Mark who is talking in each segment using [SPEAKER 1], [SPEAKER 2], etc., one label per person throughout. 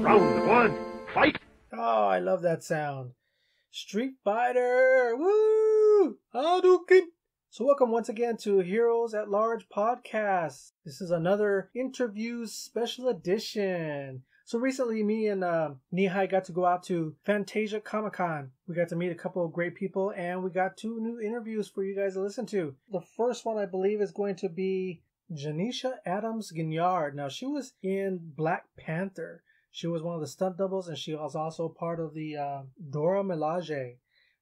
[SPEAKER 1] Round one, fight!
[SPEAKER 2] Oh, I love that sound. Street Fighter! Woo! Hadouken! So welcome once again to Heroes at Large podcast. This is another interviews special edition. So recently, me and uh, Nihai got to go out to Fantasia Comic Con. We got to meet a couple of great people, and we got two new interviews for you guys to listen to. The first one, I believe, is going to be Janeshia Adams Ginyard. Now, she was in Black Panther. She was one of the stunt doubles, and she was also part of the uh, Dora Milaje.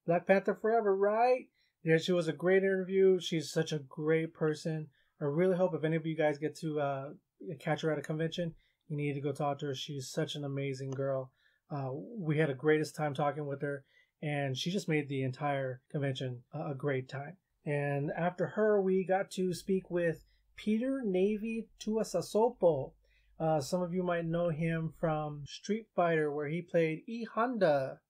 [SPEAKER 2] Black Panther Forever, right? Yeah, she was a great interview. She's such a great person. I really hope if any of you guys get to uh, catch her at a convention, you need to go talk to her. She's such an amazing girl. Uh, we had a greatest time talking with her, and she just made the entire convention a, great time. And after her, we got to speak with Peter Navy Tuiasosopo. Uh, some of you might know him from Street Fighter, where he played E Honda.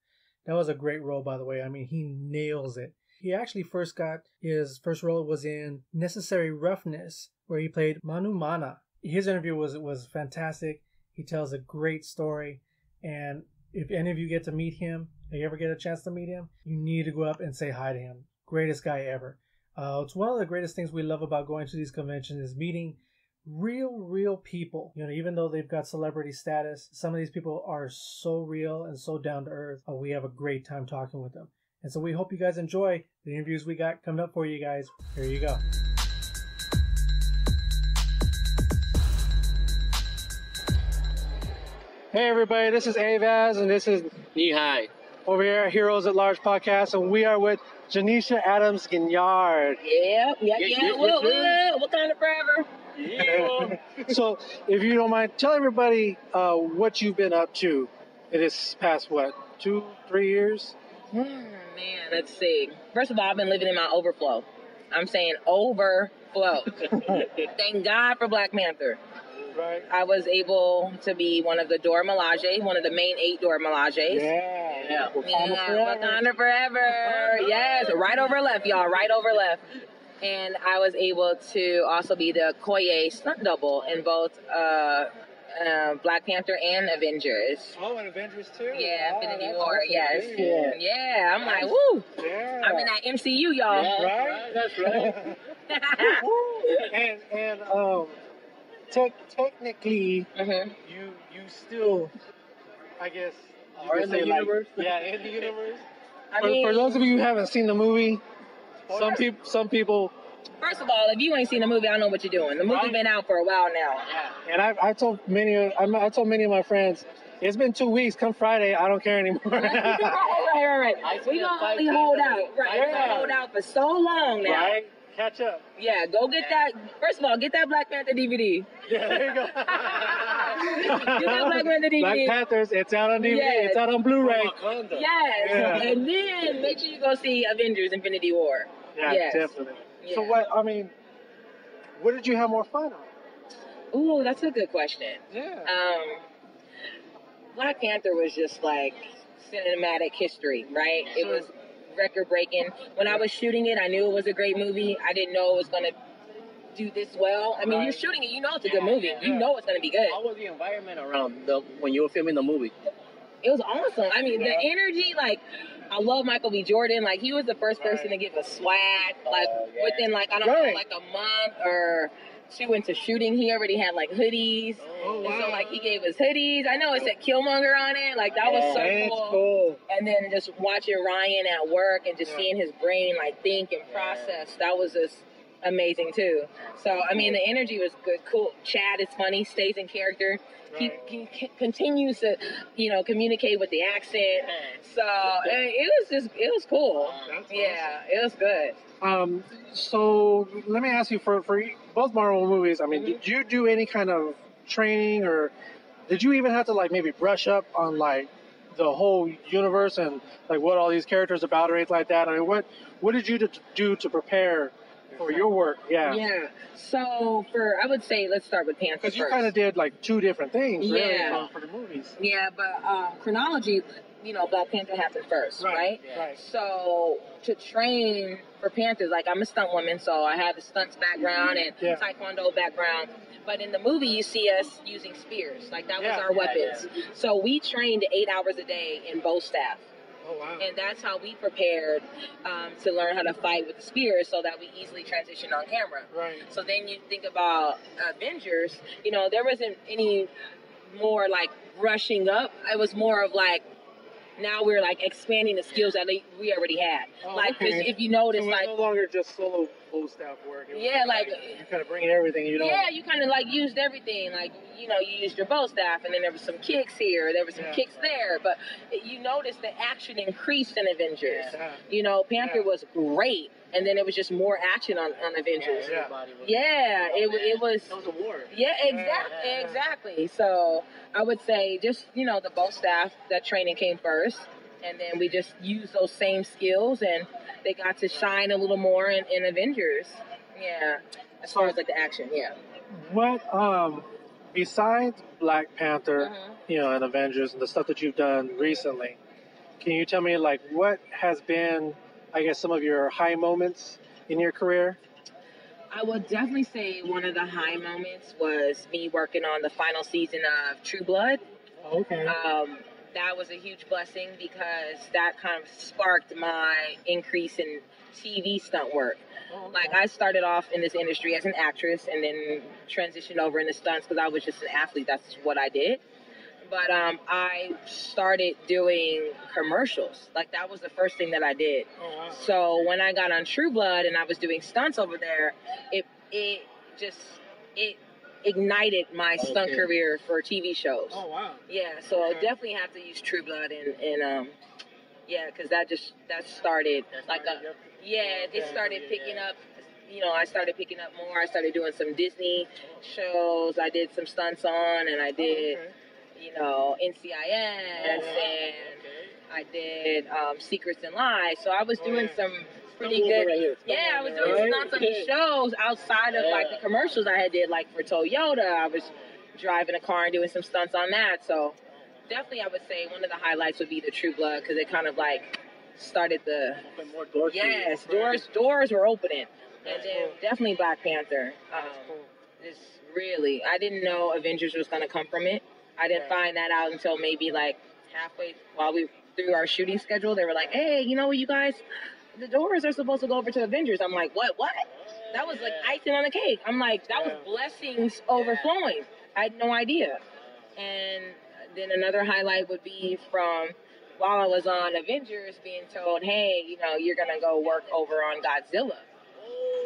[SPEAKER 2] That was a great role, by the way. I mean, he nails it. He actually first got his first role was in Necessary Roughness, where he played Manu Mana. His interview was was fantastic. He tells a great story, and if any of you get to meet him, if you ever get a chance to meet him, you need to go up and say hi to him. Greatest guy ever. Uh, it's one of the greatest things we love about going to these conventions is meeting real, real people. You know, even though they've got celebrity status, some of these people are so real and so down to earth. Uh, we have a great time talking with them. And so we hope you guys enjoy the interviews we got coming up for you guys. Here you go. Hey everybody, this is Avaz and this is
[SPEAKER 3] Nihai.
[SPEAKER 2] over here at Heroes at Large podcast, and we are with Janeshia Adams Ginyard.
[SPEAKER 4] Yep, yeah,
[SPEAKER 3] Yeah,
[SPEAKER 4] yeah.
[SPEAKER 3] yeah,
[SPEAKER 4] what, what, what kind of forever? Yeah.
[SPEAKER 2] So, if you don't mind, tell everybody uh, what you've been up to in this past what two, three years.
[SPEAKER 4] Hmm, man, let's see. First of all, I've been living in my overflow. I'm saying overflow. Thank God for Black Panther.
[SPEAKER 2] Right.
[SPEAKER 4] I was able to be one of the Dora Milaje, one of the main eight Dora Milajes.
[SPEAKER 2] Yeah.
[SPEAKER 3] Yeah.
[SPEAKER 2] Wakanda
[SPEAKER 4] Yeah,
[SPEAKER 2] forever.
[SPEAKER 4] Wakanda forever. Yes, right over left, y'all. Right over left. And I was able to also be the Okoye stunt double in both uh, uh, Black Panther and Avengers.
[SPEAKER 2] Oh, and Avengers too.
[SPEAKER 4] Yeah,
[SPEAKER 2] Wow,
[SPEAKER 4] Infinity
[SPEAKER 2] that's
[SPEAKER 4] War.
[SPEAKER 2] awesome.
[SPEAKER 4] Yes.
[SPEAKER 2] Yeah.
[SPEAKER 4] Yeah. I'm like, woo.
[SPEAKER 2] Yeah.
[SPEAKER 4] I'm in that MCU, y'all.
[SPEAKER 3] Yeah,
[SPEAKER 2] Right?
[SPEAKER 3] That's right.
[SPEAKER 2] and and um, te- technically,
[SPEAKER 4] Mhm.
[SPEAKER 2] you you still, I guess, you
[SPEAKER 3] Are in the
[SPEAKER 2] like-
[SPEAKER 3] universe?
[SPEAKER 2] yeah, in the universe.
[SPEAKER 4] I
[SPEAKER 2] For,
[SPEAKER 4] mean,
[SPEAKER 2] for those of you who haven't seen the movie, some people some people
[SPEAKER 4] first of all, if you ain't seen the movie, I know what you're doing. The movie
[SPEAKER 2] Right.
[SPEAKER 4] been out for a while now. Yeah.
[SPEAKER 2] And I, I told many, of- I, I told many of my friends, it's been two weeks. Come Friday, I don't care anymore.
[SPEAKER 4] right, right, right,
[SPEAKER 3] I
[SPEAKER 4] right. We
[SPEAKER 3] see a
[SPEAKER 4] gonna only hold out. Right, we
[SPEAKER 2] Yeah.
[SPEAKER 4] gonna hold out for so long now.
[SPEAKER 2] right? Catch up.
[SPEAKER 4] Yeah, go get that. First of all, get that Black Panther DVD.
[SPEAKER 2] Yeah, there you go.
[SPEAKER 4] Get that Black Panther DVD.
[SPEAKER 2] Black Panthers, it's out on DVD.
[SPEAKER 4] Yes.
[SPEAKER 2] It's out on Blu-ray.
[SPEAKER 3] Wakanda.
[SPEAKER 4] Yes,
[SPEAKER 2] Yeah.
[SPEAKER 4] and then make sure you go see Avengers: Infinity War.
[SPEAKER 2] Yeah,
[SPEAKER 4] Yes.
[SPEAKER 2] definitely. So what? I mean, what did you have more fun on?
[SPEAKER 4] Ooh, that's a good question.
[SPEAKER 2] Yeah.
[SPEAKER 4] Um, Black Panther was just like cinematic history, right? It was record breaking. When I was shooting it, I knew it was a great movie. I didn't know it was gonna do this well. I mean,
[SPEAKER 2] Right.
[SPEAKER 4] you're shooting it, you know it's a good movie.
[SPEAKER 2] yeah.
[SPEAKER 4] You know it's gonna be good.
[SPEAKER 3] How was the environment around the when you were filming the movie?
[SPEAKER 4] It was awesome. I mean,
[SPEAKER 2] Yeah.
[SPEAKER 4] the energy, like, I love Michael B. Jordan. Like, he was the first person to give a swag. Like,
[SPEAKER 3] oh, yeah.
[SPEAKER 4] within, like, I don't
[SPEAKER 2] Right.
[SPEAKER 4] know, like a month or two into shooting, he already had, like, hoodies.
[SPEAKER 2] Oh,
[SPEAKER 4] And so, like, he gave us hoodies. I know it said Killmonger on it. Like, that was so cool.
[SPEAKER 2] cool.
[SPEAKER 4] And then just watching Ryan at work and just seeing his brain, like, think and process, that was just amazing, too. So, I mean, the energy was good. Cool. Chad is funny, stays in character. He, he c- continues to, you know, communicate with the accent. So it, it was just, it was cool.
[SPEAKER 2] That's
[SPEAKER 4] Yeah, it was good.
[SPEAKER 2] Um, so let me ask you for for both Marvel movies. I mean,
[SPEAKER 4] Mhm.
[SPEAKER 2] did you do any kind of training, or did you even have to like maybe brush up on like the whole universe and like what all these characters about or anything like that? I mean, what what did you do to prepare for your work. Yeah.
[SPEAKER 4] Yeah. So for I would say let's start with Panther
[SPEAKER 2] Because you kind of did like two different things, really,
[SPEAKER 4] Yeah.
[SPEAKER 2] for, for the movies.
[SPEAKER 4] Yeah, but um, chronology, you know, Black Panther happened first, right?
[SPEAKER 2] Right.
[SPEAKER 4] So to train for Panthers, like I'm a stunt woman, so I have the stunts background and
[SPEAKER 2] Yeah.
[SPEAKER 4] Taekwondo background. But in the movie, you see us using spears, like that
[SPEAKER 2] Yeah.
[SPEAKER 4] was our weapons. So we trained eight hours a day in bow staff,
[SPEAKER 2] Oh wow.
[SPEAKER 4] and that's how we prepared um, to learn how to fight with the spears, so that we easily transition on camera.
[SPEAKER 2] right.
[SPEAKER 4] So then you think about Avengers, you know, there wasn't any more like rushing up. It was more of like now we're like expanding the skills that we- we already had.
[SPEAKER 2] Oh,
[SPEAKER 4] like
[SPEAKER 2] okay.
[SPEAKER 4] if you notice,
[SPEAKER 2] so
[SPEAKER 4] like
[SPEAKER 2] no longer just solo full staff work. It was
[SPEAKER 4] Yeah, like-
[SPEAKER 2] you kind of bringing everything. You know.
[SPEAKER 4] yeah, you kind of like used everything. Like you know, you used your bow staff, and then there was some kicks here, there was some
[SPEAKER 2] Yeah.
[SPEAKER 4] kicks there. But you notice the action increased in Avengers.
[SPEAKER 2] Yeah.
[SPEAKER 4] You know, Panther
[SPEAKER 2] Yeah.
[SPEAKER 4] was great, and then it was just more action on, on Avengers.
[SPEAKER 2] Yeah.
[SPEAKER 3] Everybody was-
[SPEAKER 4] Yeah, it, oh, wa- it was.
[SPEAKER 3] That was a war.
[SPEAKER 4] Yeah, exactly,
[SPEAKER 2] Yeah.
[SPEAKER 4] exactly. So I would say just you know the bow staff that training came first, and then we just used those same skills, and they got to shine a little more in, in Avengers. Yeah, as far as like the action, yeah.
[SPEAKER 2] What um besides Black Panther,
[SPEAKER 4] Mhm.
[SPEAKER 2] you know, and Avengers and the stuff that you've done recently, can you tell me like what has been, I guess, some of your high moments in your career?
[SPEAKER 4] I would definitely say one of the high moments was me working on the final season of True Blood.
[SPEAKER 2] Okay.
[SPEAKER 4] Um, that was a huge blessing because that kind of sparked my increase in TV stunt work. Like I started off in this industry as an actress and then transitioned over into stunts because I was just an athlete. That's what I did. But um, I started doing commercials. Like that was the first thing that I did.
[SPEAKER 2] Oh, wow.
[SPEAKER 4] So when I got on True Blood and I was doing stunts over there, it it just it ignited my stunt career for TV shows.
[SPEAKER 2] Oh wow.
[SPEAKER 4] Yeah, so I
[SPEAKER 2] Okay.
[SPEAKER 4] definitely have to use True Blood and and um yeah, because that just that started
[SPEAKER 3] That's
[SPEAKER 4] like a
[SPEAKER 3] up.
[SPEAKER 4] yeah, it
[SPEAKER 2] Okay.
[SPEAKER 4] started picking up. You know, I started picking up more. I started doing some Disney shows. I did some stunts on, and I did
[SPEAKER 2] Okay.
[SPEAKER 4] you know NCIS,
[SPEAKER 2] Oh, wow.
[SPEAKER 4] and
[SPEAKER 3] Okay.
[SPEAKER 4] I did um, Secrets and Lies. So I was
[SPEAKER 2] Oh,
[SPEAKER 4] doing
[SPEAKER 2] yeah.
[SPEAKER 4] some pretty good.
[SPEAKER 3] right.
[SPEAKER 4] Yeah, I was doing
[SPEAKER 3] right
[SPEAKER 4] stunts on these shows outside of like the commercials I had did, like for Toyota. I was driving a car and doing some stunts on that. So definitely, I would say one of the highlights would be the True Blood because it kind of like started the
[SPEAKER 3] Open more doors.
[SPEAKER 4] yes doors doors were opening, and then definitely Black Panther. Um,
[SPEAKER 2] That's cool.
[SPEAKER 4] it's really I didn't know Avengers was gonna come from it. I didn't
[SPEAKER 2] Yeah.
[SPEAKER 4] find that out until maybe like halfway while we through our shooting schedule. They were like, "Hey, you know what, you guys, the doors are supposed to go over to Avengers." I'm like, "What? What?" That was like icing on the cake. I'm like, that was blessings overflowing. I had no idea. And then another highlight would be from while I was on Avengers being told, "Hey, you know, you're gonna go work over on Godzilla."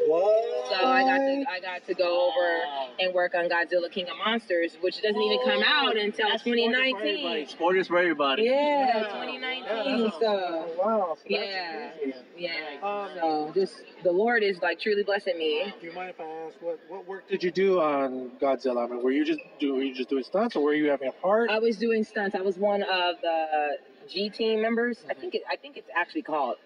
[SPEAKER 2] What?
[SPEAKER 4] So I got to I got to go over and work on Godzilla King of Monsters, which doesn't even come out until
[SPEAKER 3] That's spoilers for
[SPEAKER 4] 2019.
[SPEAKER 3] everybody. Spoilers for everybody.
[SPEAKER 4] Yeah,
[SPEAKER 2] Yeah.
[SPEAKER 4] 2019.
[SPEAKER 2] Yeah.
[SPEAKER 4] So
[SPEAKER 2] Wow. So
[SPEAKER 4] Yeah. yeah.
[SPEAKER 2] Um,
[SPEAKER 4] So just the Lord is like truly blessing me.
[SPEAKER 2] Do you mind if I ask what what work did you do on Godzilla? I mean, were you just do were you just doing stunts, or were you having a part?
[SPEAKER 4] I was doing stunts. I was one of the G team members. I think it, I think it's actually called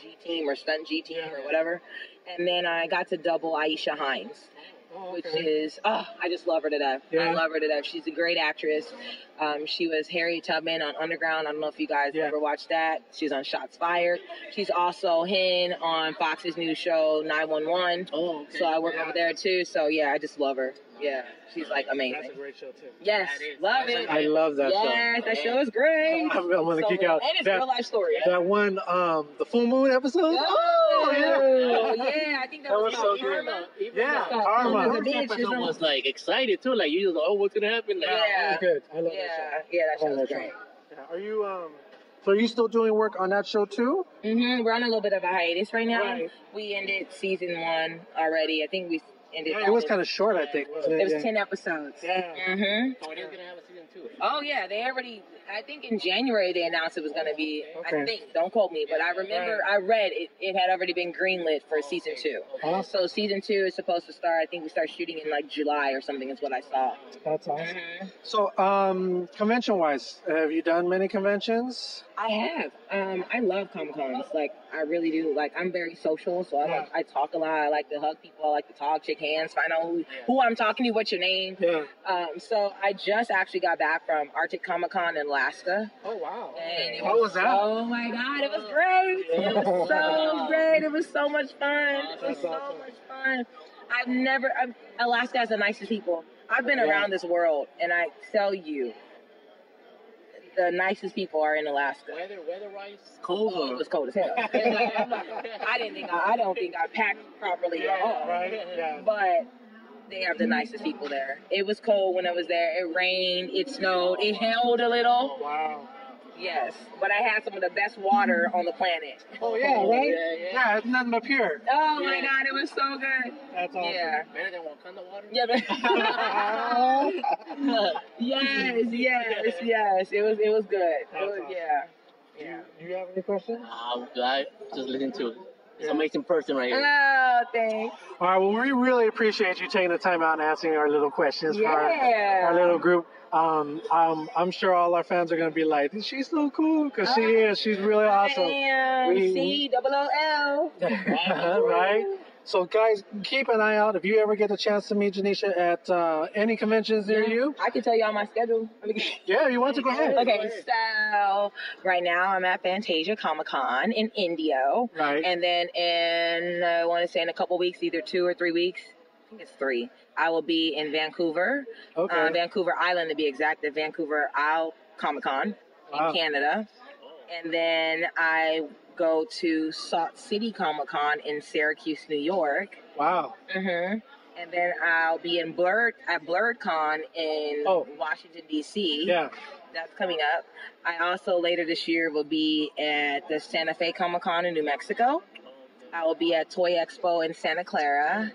[SPEAKER 4] G team or stunt G team or whatever. And then I got to double Aisha Hinds.
[SPEAKER 2] Oh,
[SPEAKER 4] which is oh, I just love her to death. I love her to death. She's a great actress. Um, she was Harriet Tubman on Underground. I don't know if you guys
[SPEAKER 2] Yeah.
[SPEAKER 4] ever watched that. She's on Shots Fired. She's also Hen on Fox's new show 911.
[SPEAKER 3] Oh, okay.
[SPEAKER 4] So I work
[SPEAKER 2] Yeah.
[SPEAKER 4] over there too. So yeah, I just love her. Yeah, she's like amazing.
[SPEAKER 2] That's
[SPEAKER 4] amazing.
[SPEAKER 2] a great show too.
[SPEAKER 4] Yes, love
[SPEAKER 3] that's
[SPEAKER 4] it.
[SPEAKER 3] a-
[SPEAKER 2] I love that
[SPEAKER 4] yes, that show is great.
[SPEAKER 2] I'm, I'm gonna
[SPEAKER 4] So
[SPEAKER 2] kick
[SPEAKER 4] good.
[SPEAKER 2] out
[SPEAKER 4] and it's
[SPEAKER 2] that,
[SPEAKER 4] real life story.
[SPEAKER 2] that one, um, the full moon episode.
[SPEAKER 4] Oh,
[SPEAKER 2] yeah.
[SPEAKER 4] yeah, I think that,
[SPEAKER 2] That
[SPEAKER 4] was,
[SPEAKER 2] was
[SPEAKER 4] called
[SPEAKER 2] so good.
[SPEAKER 4] Karma.
[SPEAKER 2] Yeah,
[SPEAKER 4] So,
[SPEAKER 2] Karma.
[SPEAKER 4] Karma.
[SPEAKER 3] First
[SPEAKER 4] bitch,
[SPEAKER 3] episode was like excited too. Like you just oh, what's gonna happen? Like,
[SPEAKER 4] Yeah.
[SPEAKER 2] It's good. I love
[SPEAKER 4] Yeah,
[SPEAKER 2] that
[SPEAKER 4] yeah, that
[SPEAKER 2] show. I
[SPEAKER 4] show's
[SPEAKER 2] that
[SPEAKER 4] great.
[SPEAKER 2] Yeah. Are you um? So are you still doing work on that show too?
[SPEAKER 4] hmm We're on a little bit of a hiatus right now.
[SPEAKER 2] Right.
[SPEAKER 4] We ended season one already. I think we ended.
[SPEAKER 2] Yeah, it was kind of short, I think. wasn't
[SPEAKER 4] It was
[SPEAKER 2] Yeah.
[SPEAKER 4] ten episodes.
[SPEAKER 2] Yeah.
[SPEAKER 4] hmm
[SPEAKER 3] So it is gonna have a season too.
[SPEAKER 4] Oh yeah, they already. I think in January they announced it was going to be.
[SPEAKER 2] Okay.
[SPEAKER 4] I think. Don't quote me, but I remember I read it. It had already been greenlit for season two.
[SPEAKER 2] Awesome.
[SPEAKER 4] So season two is supposed to start. I think we start shooting in like July or something. Is what I saw.
[SPEAKER 2] That's awesome. So, um, convention wise, have you done many conventions?
[SPEAKER 4] I have. Um, I love Comic Cons. Like I really do. Like I'm very social, so I like, I talk a lot. I like to hug people. I like to talk, shake hands, find out who who I'm talking to, what's your name.
[SPEAKER 2] Yeah.
[SPEAKER 4] Um, so I just actually got back from Arctic Comic Con in Alaska.
[SPEAKER 2] Oh wow.
[SPEAKER 4] And
[SPEAKER 2] How was that?
[SPEAKER 4] Oh my god, it was great. It was so great. It was so much fun. It was so much fun. I've never. I've, Alaska has the nicest people. I've been around this world, and I tell you, the nicest people are in Alaska.
[SPEAKER 3] Weather, weather-wise,
[SPEAKER 4] Oh,
[SPEAKER 3] cold.
[SPEAKER 4] it was cold as hell. I didn't think I, I don't think I packed properly at all.
[SPEAKER 2] Right. Yeah.
[SPEAKER 4] But they have the nicest people there. It was cold when I was there. It rained. It snowed. It hailed a little.
[SPEAKER 2] Oh, wow.
[SPEAKER 4] Yes, but I had some of the best water on the planet.
[SPEAKER 2] Oh yeah, right.
[SPEAKER 3] Yeah, yeah.
[SPEAKER 2] Yeah, it's nothing but pure.
[SPEAKER 4] Oh my god, it was so good.
[SPEAKER 2] That's awesome.
[SPEAKER 4] Yeah.
[SPEAKER 3] Better than Wakanda water.
[SPEAKER 4] Yeah. but- yes, yes, yes. It was it was good. It
[SPEAKER 2] That's
[SPEAKER 4] was,
[SPEAKER 2] awesome.
[SPEAKER 4] yeah. Yeah.
[SPEAKER 2] Do you have any questions?
[SPEAKER 3] I'm glad just listen to it. It's an amazing person right here.
[SPEAKER 4] Oh, thanks.
[SPEAKER 2] All right. Well, we really appreciate you taking the time out and answering our little questions for our, our little group. Um, um, I'm sure all our fans are going to be like, she's so cool because she is. She's really awesome.
[SPEAKER 4] Damn.
[SPEAKER 2] We-
[SPEAKER 4] C double O L.
[SPEAKER 2] right? So, guys, keep an eye out. If you ever get a chance to meet Janeshia at uh, any conventions near you,
[SPEAKER 4] I can tell you on my schedule. I
[SPEAKER 2] yeah, you want to go ahead.
[SPEAKER 4] Okay, so right now I'm at Fantasia Comic Con in Indio.
[SPEAKER 2] Right.
[SPEAKER 4] And then in, uh, I want to say in a couple weeks, either two or three weeks, I think it's three, I will be in Vancouver,
[SPEAKER 2] okay.
[SPEAKER 4] uh, Vancouver Island to be exact, the Vancouver Isle Comic Con
[SPEAKER 2] Wow.
[SPEAKER 4] in Canada. And then I go to Salt City Comic Con in Syracuse, New York.
[SPEAKER 2] wow.
[SPEAKER 4] hmm And then I'll be in Blerd at Blerd Con in
[SPEAKER 2] Oh.
[SPEAKER 4] Washington D.C.
[SPEAKER 2] Yeah.
[SPEAKER 4] That's coming up. I also later this year will be at the Santa Fe Comic Con in New Mexico. I will be at Toy Expo in Santa Clara.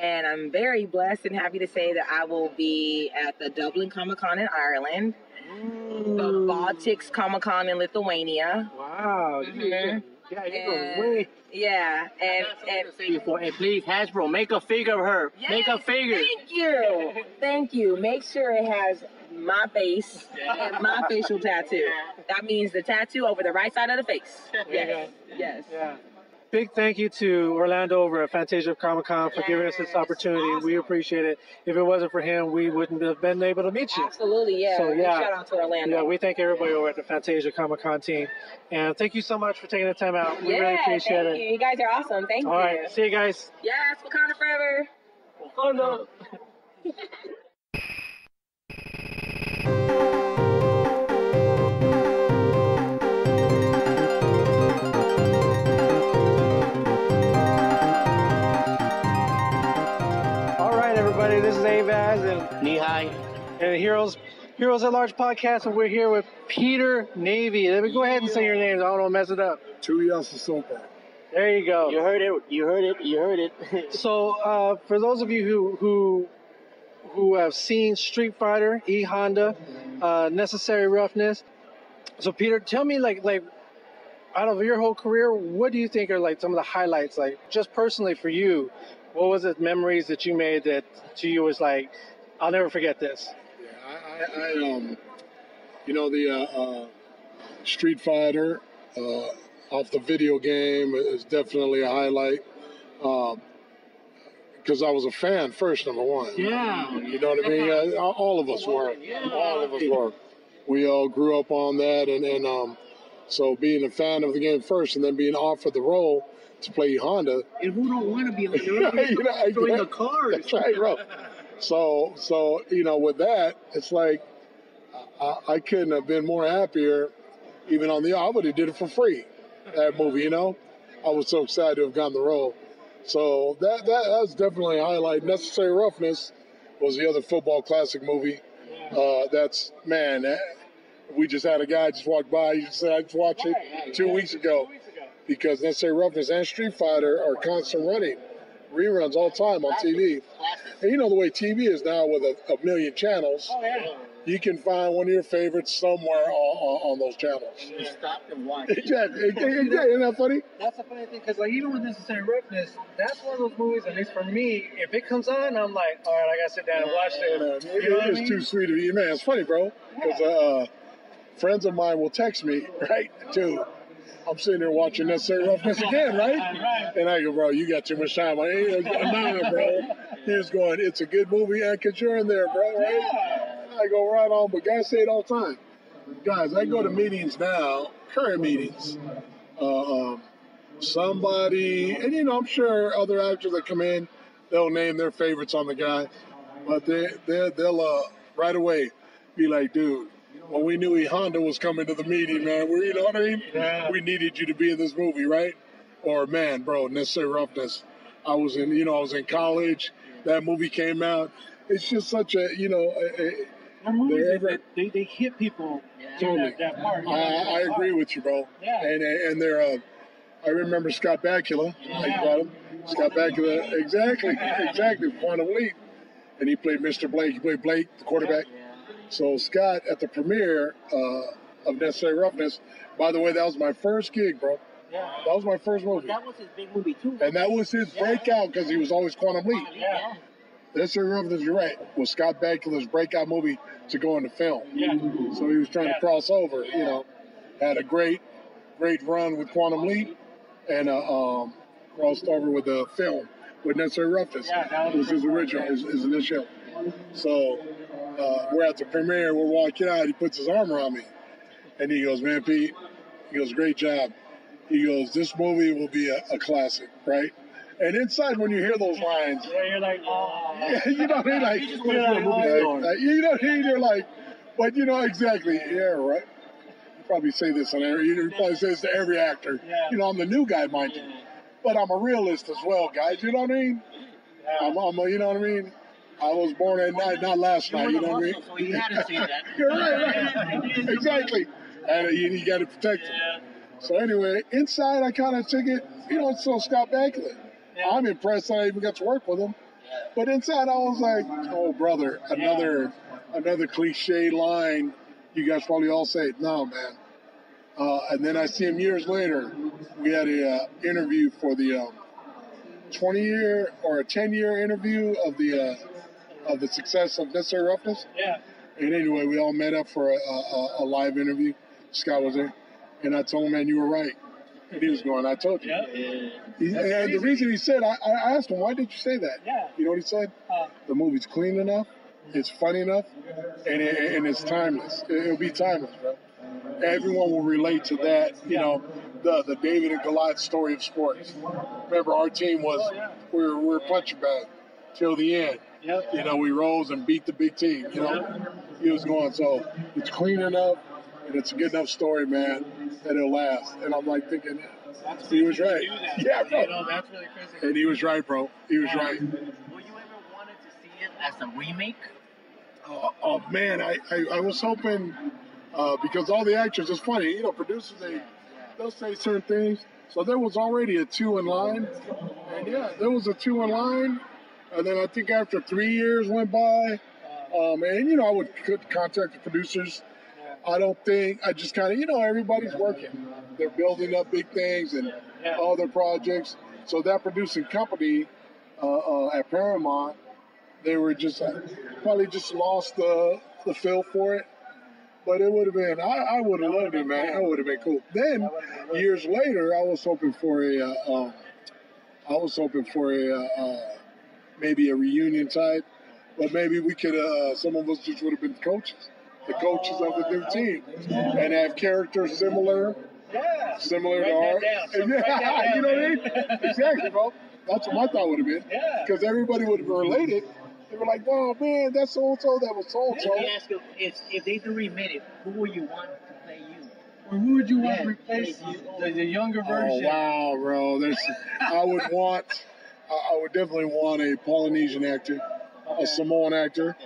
[SPEAKER 4] And I'm very blessed and happy to say that I will be at the Dublin Comic Con in Ireland, the Baltics Comic Con in Lithuania.
[SPEAKER 2] Wow. You-
[SPEAKER 4] Mhm.
[SPEAKER 2] Yeah, you go
[SPEAKER 4] And-
[SPEAKER 2] way.
[SPEAKER 4] Yeah, and, and
[SPEAKER 3] to say before, hey, please, Hasbro, make a figure of her. make a figure.
[SPEAKER 4] Thank you. Thank you. Make sure it has my face and my facial tattoo. That means the tattoo over the right side of the face. Yes. Yes.
[SPEAKER 2] Yeah. Big thank you to Orlando over at Fantasia Comic Con for giving us this
[SPEAKER 4] Yes,
[SPEAKER 2] opportunity. We appreciate it. If it wasn't for him, we wouldn't have been able to meet you.
[SPEAKER 4] Absolutely, yeah.
[SPEAKER 2] So, yeah.
[SPEAKER 4] Shout out to Orlando.
[SPEAKER 2] Yeah, we thank everybody over at the Fantasia Comic Con team. And thank you so much for taking the time out. We
[SPEAKER 4] yeah,
[SPEAKER 2] really appreciate
[SPEAKER 4] thank
[SPEAKER 2] it.
[SPEAKER 4] you. You guys are awesome. Thank
[SPEAKER 2] All
[SPEAKER 4] you.
[SPEAKER 2] All right, See you guys.
[SPEAKER 4] Yes, Wakanda forever.
[SPEAKER 3] Oh,
[SPEAKER 2] and Heroes Heroes at Large podcast, and we're here with Peter Navy. Let me go ahead and say your names. I don't want to mess it up.
[SPEAKER 1] Two years so bad.
[SPEAKER 2] There you go.
[SPEAKER 3] You heard it. You heard it. You heard it.
[SPEAKER 2] So, uh, for those of you who who who have seen Street Fighter, E Honda, uh, Necessary Roughness, so Peter, tell me like like out of your whole career, what do you think are like some of the highlights? Like just personally for you, what was it memories that you made that to you was like, I'll never forget this.
[SPEAKER 1] I, I, um, you know, the uh, uh, Street Fighter uh, off the video game is definitely a highlight. Um, because I was a fan first, number one.
[SPEAKER 2] Yeah.
[SPEAKER 1] You know what I mean? Uh, all of us were. Yeah. All of us were. We all grew up on that, and and um, so being a fan of the game first, and then being offered the role to play Honda,
[SPEAKER 3] and who don't want to be like,
[SPEAKER 1] You know,
[SPEAKER 3] Throwing the cars.
[SPEAKER 1] That's right, bro. So, so you know, with that, it's like I, I couldn't have been more happier. Even on the, I would have did it for free. That movie, you know, I was so excited to have gotten the role. So that that that's definitely a highlight. Necessary Roughness was the other football classic movie. Uh, that's man, that, we just had a guy just walk by. You said I just watched it two weeks ago because Necessary Roughness and Street Fighter are constant running reruns all the time on TV. And you know the way TV is now with a, a million channels.
[SPEAKER 3] Oh, yeah.
[SPEAKER 1] you can find one of your favorites somewhere on, on, on those channels.
[SPEAKER 3] You stop and watch.
[SPEAKER 1] Exactly. Exactly. Isn't that funny?
[SPEAKER 2] That's the funny thing, because like even with Necessary Roughness, that's one of those movies. At least for me, if it comes on, I'm like, all right, I gotta sit down and watch
[SPEAKER 1] Man,
[SPEAKER 2] this.
[SPEAKER 1] it-
[SPEAKER 2] You know what I
[SPEAKER 1] it's
[SPEAKER 2] mean?
[SPEAKER 1] too sweet of you, man. It's funny, bro, because uh, friends of mine will text me, right, too. I'm sitting there watching Necessary Roughness again, right? And I go, bro, you got too much time. I ain't nah, bro. He was going, it's a good movie, and you're in there, bro, right?
[SPEAKER 2] Yeah.
[SPEAKER 1] I go right on, but guys say it all the time. Guys, I go to meetings now, current meetings. Uh, um, somebody, and you know, I'm sure other actors that come in, they'll name their favorites on the guy, but they, they they'll uh, right away be like, dude, when we knew E Honda was coming to the meeting, man, we, you know what I mean?
[SPEAKER 2] Yeah.
[SPEAKER 1] We needed you to be in this movie, right? Or man, bro, necessary roughness. I was in, you know, I was in college. That movie came out. It's just such a, you know, a, a,
[SPEAKER 2] The movies
[SPEAKER 1] They're ever-
[SPEAKER 2] that they, they hit people
[SPEAKER 3] Yeah.
[SPEAKER 1] Totally.
[SPEAKER 2] that, that part.
[SPEAKER 1] I, I agree with you, bro.
[SPEAKER 2] Yeah.
[SPEAKER 1] And and they're, uh, I remember Scott Bakula. I got him. Scott Bakula, exactly, exactly. Quantum Leap, and he played Mr. Blake. He played Blake, the quarterback. So Scott at the premiere uh, of Necessary Roughness. By the way, that was my first gig, bro.
[SPEAKER 2] Yeah.
[SPEAKER 1] That was my first movie,
[SPEAKER 3] That was his big movie too.
[SPEAKER 1] and that was his breakout because he was always Quantum Leap.
[SPEAKER 2] Yeah.
[SPEAKER 1] Necessary Roughness, you're right, was Scott Bakula's breakout movie to go into film.
[SPEAKER 2] Yeah.
[SPEAKER 1] So he was trying
[SPEAKER 2] Yeah.
[SPEAKER 1] to cross over, you know. Had a great, great run with Quantum Leap and uh, um, crossed over with the film with Necessary Roughness.
[SPEAKER 2] Yeah, that was
[SPEAKER 1] It was his original, his, his initial. So uh, we're at the premiere, we're walking out, he puts his arm around me. And he goes, Man, Pete, he goes, Great job. He goes, This movie will be a, a classic, right? And inside, when you hear those lines,
[SPEAKER 2] Yeah, you're like, oh.
[SPEAKER 1] you know what I mean? Like,
[SPEAKER 3] You just wanna see a movie
[SPEAKER 1] like,
[SPEAKER 3] star.
[SPEAKER 1] like, you know what I mean? You're like, but you know exactly. Yeah, right. You probably say this on every. You probably say this to every actor.
[SPEAKER 2] Yeah.
[SPEAKER 1] You know, I'm the new guy, mind you, but I'm a realist as well, guys. You know what I mean? I'm, I'm a, you know what I mean? I was born at night, not last night. You know what I mean?
[SPEAKER 3] so you had to see that.
[SPEAKER 1] You're right, right. exactly. And you, you got to protect it.
[SPEAKER 2] Yeah.
[SPEAKER 1] So anyway, inside I kind of took it, you know, so Scott Bakula.
[SPEAKER 2] Yeah.
[SPEAKER 1] I'm impressed I even got to work with him. But inside I was like, oh brother, another another cliche line. You guys probably all say, it no man. Uh, and then I see him years later. We had a uh, interview for the um, 20 year or a 10 year interview of the uh, of the success of Necessary Roughness.
[SPEAKER 2] Yeah.
[SPEAKER 1] And anyway, we all met up for a, a, a live interview. Scott was there, and I told him, "Man, you were right." And he was going, "I told you."
[SPEAKER 2] Yeah.
[SPEAKER 1] He- and the reason he said, I, I asked him, "Why did you say that?"
[SPEAKER 2] Yeah.
[SPEAKER 1] You know what he said?
[SPEAKER 2] Uh,
[SPEAKER 1] The movie's clean enough, it's funny enough, and it, and it's timeless. It, will be timeless, bro. Everyone will relate to that. You know, the the David and Goliath story of sports. Remember, our team was we were, we were punching bag till the end.
[SPEAKER 2] Yeah.
[SPEAKER 1] You know, we rose and beat the big team. You know, he was going. So it's clean enough, and it's a good enough story, man, that it'll last. And I'm like thinking, he was right. Yeah,
[SPEAKER 2] You know,
[SPEAKER 1] bro.
[SPEAKER 2] that's really crazy.
[SPEAKER 1] And he was right, bro. He was right.
[SPEAKER 3] Would you ever wanted to see it as a remake?
[SPEAKER 1] Oh, oh man, I, I, I was hoping uh, because all the actors, it's funny, you know, producers they they'll say certain things. So there was already a two in line, and yeah, there was a two in line, and then I think after three years went by, um, and you know, I would contact the producers. I don't think I just kind of you know everybody's working, they're building up big things and other projects. So that producing company uh, uh, at Paramount, they were just uh, probably just lost the the feel for it. But it would have been, I, I would have loved it, man. That would have been cool. Then years later, I was hoping for a, uh, um, I was hoping for a, uh, uh, maybe a reunion type, but maybe we could, uh, some of us just would have been coaches, the coaches of the new team, and have characters similar,
[SPEAKER 2] Yeah.
[SPEAKER 1] similar to ours.
[SPEAKER 2] down. So write that down,
[SPEAKER 1] you know what I mean? exactly, bro. That's what my thought would have been.
[SPEAKER 2] Yeah.
[SPEAKER 1] Because everybody would have related. They were like, "Wow, man, that's so and so. That was so and so."
[SPEAKER 3] Let me ask you, if, if they do remake it, who would you want to play you?
[SPEAKER 2] Or who would you want
[SPEAKER 3] Yeah,
[SPEAKER 2] to replace
[SPEAKER 3] you-
[SPEAKER 2] the, the younger
[SPEAKER 1] Oh
[SPEAKER 2] version?
[SPEAKER 1] wow, bro! There's, I would want, I would definitely want a Polynesian actor, a Samoan actor,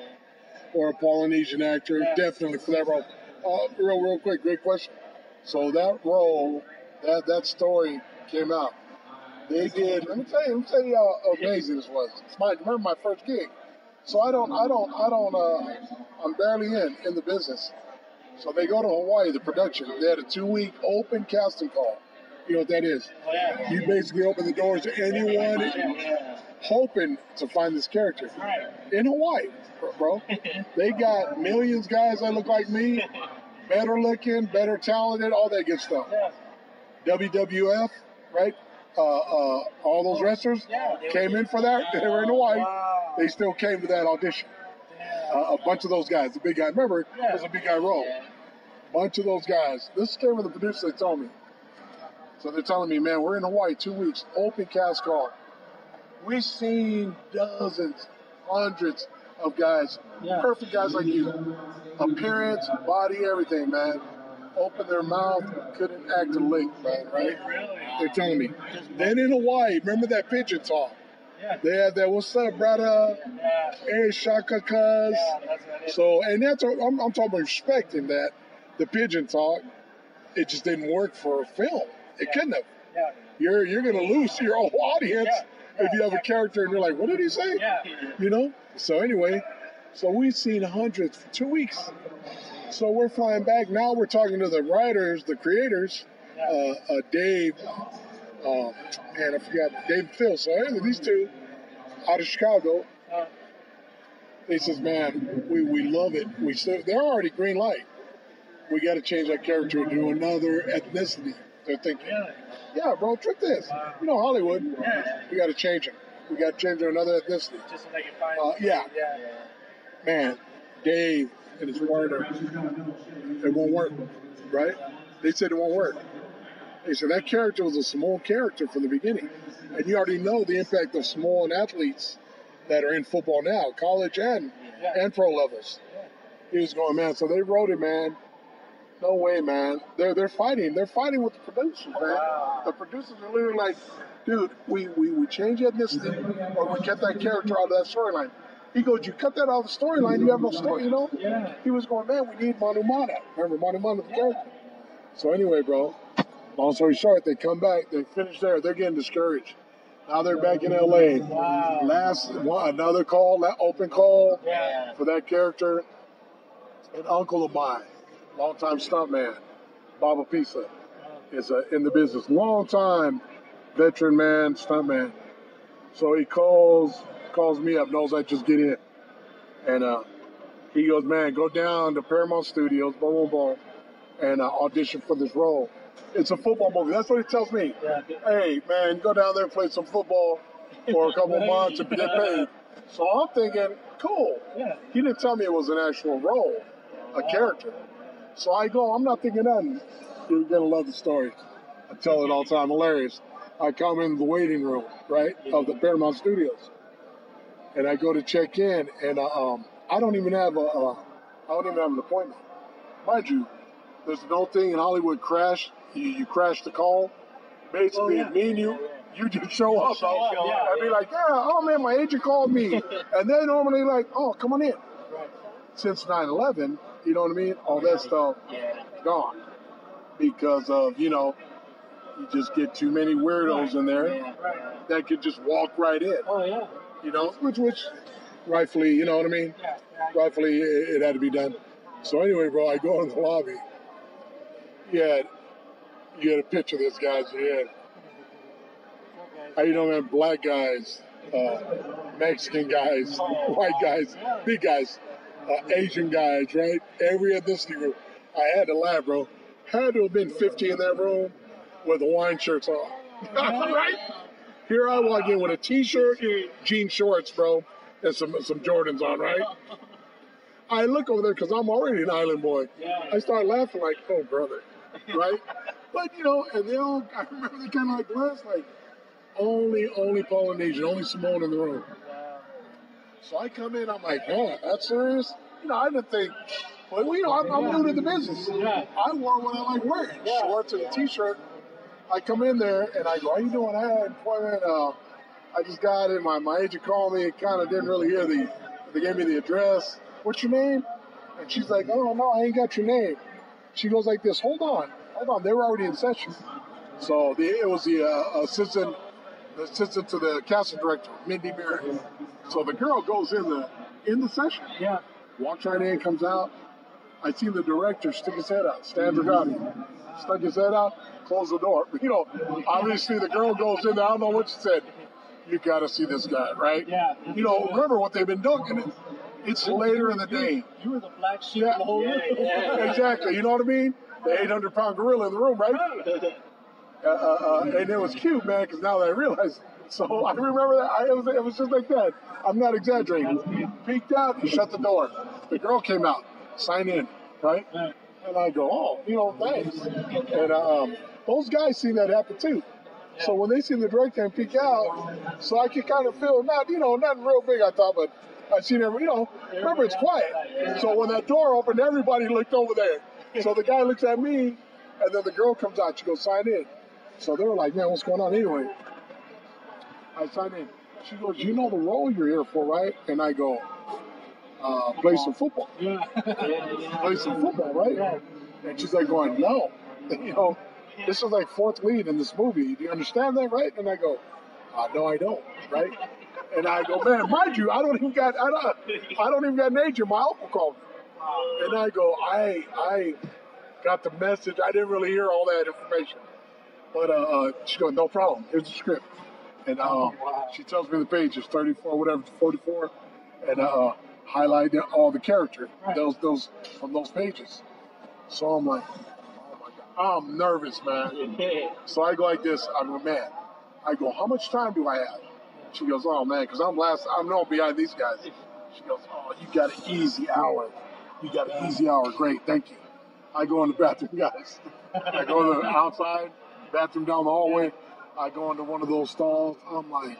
[SPEAKER 1] or a Polynesian actor,
[SPEAKER 2] Yeah.
[SPEAKER 1] definitely for that role. Uh, real, real quick, great question. So that role, that that story came out. They did. Let me tell you. Let me tell you how amazing this was. It's my remember my first gig. So I don't, I don't, I don't, uh, I'm barely in in the business. So they go to Hawaii, the production. They had a two week open casting call. You know what that is? You basically open the doors to anyone hoping to find this character in Hawaii, bro. They got millions guys that look like me, better looking, better talented, all that good stuff. WWF, right? Uh, uh, all those wrestlers came in for that. They were in Hawaii. They still came to that audition. Uh, a bunch of those guys, the big guy. Remember, it was a big guy role. Bunch of those guys. This came from the producer. They told me. So they're telling me, man, we're in Hawaii two weeks, open cast call. We've seen dozens, hundreds of guys,
[SPEAKER 2] Yeah.
[SPEAKER 1] perfect guys like you, appearance, body, everything, man. Open their mouth, couldn't act a lick, man, right?
[SPEAKER 2] Really?
[SPEAKER 1] They're telling me. Then in Hawaii, remember that pigeon talk?
[SPEAKER 2] Yeah.
[SPEAKER 1] They had that, what's up, brother?
[SPEAKER 2] Yeah.
[SPEAKER 1] Hey, Shaka, cuz.
[SPEAKER 2] Yeah, that's what it is.
[SPEAKER 1] So, and that's I'm, I'm talking about respecting that the pigeon talk. It just didn't work for a film. It couldn't have.
[SPEAKER 2] Yeah.
[SPEAKER 1] You're you're gonna lose your whole audience if you have a character and you're like, what did he say?
[SPEAKER 2] Yeah.
[SPEAKER 1] You know. So anyway, so we've seen hundreds for two weeks. So we're flying back now. We're talking to the writers, the creators, uh, uh, Dave, uh, and I forgot Dave and Phil. So hey, these two out of Chicago.
[SPEAKER 2] Uh,
[SPEAKER 1] He says, "Man, we, we love it. We they're already green light. We got to change that character to another ethnicity." They're thinking,
[SPEAKER 2] really?
[SPEAKER 1] "Yeah, bro, trick this. You know Hollywood.
[SPEAKER 2] Yeah.
[SPEAKER 1] We got to change him. We got to change to another ethnicity."
[SPEAKER 2] Just so they can find.
[SPEAKER 1] Uh, yeah.
[SPEAKER 2] Yeah.
[SPEAKER 1] Man, Dave and his partner, it won't work, right? They said it won't work. They said that character was a small character from the beginning, and you already know the impact of small and athletes that are in football now, college and
[SPEAKER 2] Yeah.
[SPEAKER 1] and pro levels. He was going, man. So they wrote it, man. No way, man. They're they're fighting. They're fighting with the producers, man.
[SPEAKER 2] Wow.
[SPEAKER 1] The producers are literally like, dude, we we we change ethnicity or we cut that character out of that storyline. He goes, you cut that out of the storyline, you have no story, you know.
[SPEAKER 2] Yeah.
[SPEAKER 1] He was going, man, we need Manu Mana. Remember Manu Mana, the character. So anyway, bro. Long story short, they come back. They finish there. They're getting discouraged. Now they're back in L.A.
[SPEAKER 2] Wow.
[SPEAKER 1] Last one, another call, that open call
[SPEAKER 2] Yeah.
[SPEAKER 1] for that character. An uncle of mine, longtime stuntman, Baba Pisa, is uh, in the business. Long time veteran man, stuntman. So he calls calls me up, knows I just get in. And uh, he goes, man, go down to Paramount Studios, boom, boom, boom, and uh, audition for this role. It's a football movie. That's what he tells me.
[SPEAKER 2] Yeah.
[SPEAKER 1] Hey, man, go down there and play some football for a couple months and get paid. So I'm thinking, cool.
[SPEAKER 2] Yeah.
[SPEAKER 1] He didn't tell me it was an actual role, a character. So I go, I'm not thinking nothing. You're gonna love the story. I tell it all the time, hilarious. I come in the waiting room, right, of the Paramount Studios, and I go to check in, and uh, um, I don't even have a, uh, don't even have an appointment. Mind you, there's an old thing in Hollywood, crash. You, you crash the call. Basically,
[SPEAKER 2] Oh, yeah.
[SPEAKER 1] me and you, you just show up.
[SPEAKER 2] Show up, yeah,
[SPEAKER 1] I'd be like, yeah, oh man, my agent called me, and they normally like, oh, come on in.
[SPEAKER 2] Right.
[SPEAKER 1] Since 9/11, you know what I mean? All that stuff gone because of you know you just get too many weirdos in there that could just walk right in,
[SPEAKER 2] Oh yeah.
[SPEAKER 1] you know, which which rightfully, you know what I mean? Rightfully, it, it had to be done. So anyway, bro, I go in the lobby. You had you had a picture of this guy's head. How you know, man? Black guys, uh, Mexican guys, white guys, big guys, uh, Asian guys, right? Every ethnicity group. I had to laugh, bro. Had to have been 50 in that room with Hawaiian shirts on. right? Here I walk in with a t-shirt, jean shorts, bro, and some some Jordans on, right? I look over there because I'm already an island boy. I start laughing like, oh brother, right? but you know, and they all I remember they kind of like glanced like only only Polynesian, only Samoan in the room. So I come in, I'm like, man, that's serious? You know, I didn't think. Well, you know, I'm, I'm new to the business.
[SPEAKER 2] Yeah.
[SPEAKER 1] I wore what I like wearing,
[SPEAKER 2] Yeah.
[SPEAKER 1] shorts and a t-shirt. I come in there and I go, how you doing? I had an appointment. Uh, I just got in. My, my agent called me. And kind of didn't really hear the, they gave me the address. What's your name? And she's like, oh, no, I ain't got your name. She goes like this, hold on, hold on. They were already in session. So the, it was the uh, assistant, the assistant to the casting director, Mindy Berry. So the girl goes in the in the session.
[SPEAKER 2] Yeah.
[SPEAKER 1] Walks right in, comes out. I see the director stick his head out. Stan Dragoti stuck his head out, close the door. You know, obviously the girl goes in there. I don't know what she said. You got to see this guy, right?
[SPEAKER 2] Yeah.
[SPEAKER 1] You know, remember what they've been doing. it- It's later in the day.
[SPEAKER 2] You were the black sheep
[SPEAKER 1] Yeah.
[SPEAKER 2] of the whole room.
[SPEAKER 1] Exactly. You know what I mean? The 800 pound gorilla in the room, right? Uh, and it was cute, man, because now that I realize. So I remember that. I, it, was, it was just like that. I'm not exaggerating. Peeked out, he shut the door. The girl came out, sign in, right? And I go, oh, you know, thanks. And uh, um, those guys see that happen too. So when they see the director and peek out, so I could kind of feel not, you know, not real big, I thought, but I seen every, you know, remember it's quiet. So when that door opened, everybody looked over there. So the guy looks at me, and then the girl comes out. She goes, sign in. So they were like, man, what's going on anyway? I sign in. She goes, you know the role you're here for, right? And I go, uh, play some football
[SPEAKER 2] Yeah.
[SPEAKER 1] play some football, right? Yeah. And she's like going, no, you know, this is like fourth lead in this movie. Do you understand that, right? And I go, uh, no, I don't, right? And I go, man, mind you, I don't even got, I don't, I don't even got an agent. My uncle called me, and I go, I, I got the message. I didn't really hear all that information, but uh, uh she goes, no problem. Here's the script, and uh, she tells me the page is 34, whatever, 44, and uh, highlight all the characters, those, those from those pages. So I'm like, oh my god, I'm nervous, man. So I go like this. I'm go, man. I go, how much time do I have? She goes, oh man, because I'm last. I'm no behind these guys. She goes, oh, you got an easy hour. You got an easy hour. Great, thank you. I go in the bathroom, guys. I go to the outside bathroom down the hallway. I go into one of those stalls. I'm like,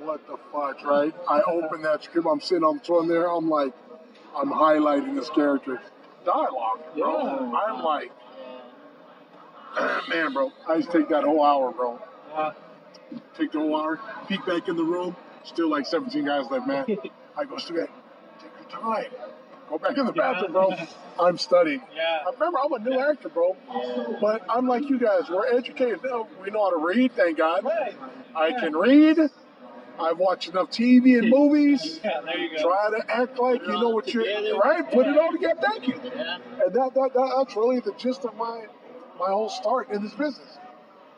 [SPEAKER 1] what the fuck, right? I open that script. I'm sitting on the throne there. I'm like, I'm highlighting this character dialogue, bro. I'm like, man, bro. I just take that whole hour, bro.
[SPEAKER 2] Yeah.
[SPEAKER 1] Take the whole hour. Peek back in the room. Still like 17 guys left, man. I go, Stuart, take your time. Go back in the bathroom, bro. I'm studying.
[SPEAKER 2] Yeah.
[SPEAKER 1] I remember I'm a new actor, bro. But I'm like you guys. We're educated. We know how to read, thank God.
[SPEAKER 2] Right.
[SPEAKER 1] I can read. I've watched enough TV and movies.
[SPEAKER 2] Yeah, there you go.
[SPEAKER 1] Try to act like you know what you're right. Put it all together. Thank you.
[SPEAKER 3] Yeah.
[SPEAKER 1] And that, that, that that's really the gist of my my whole start in this business.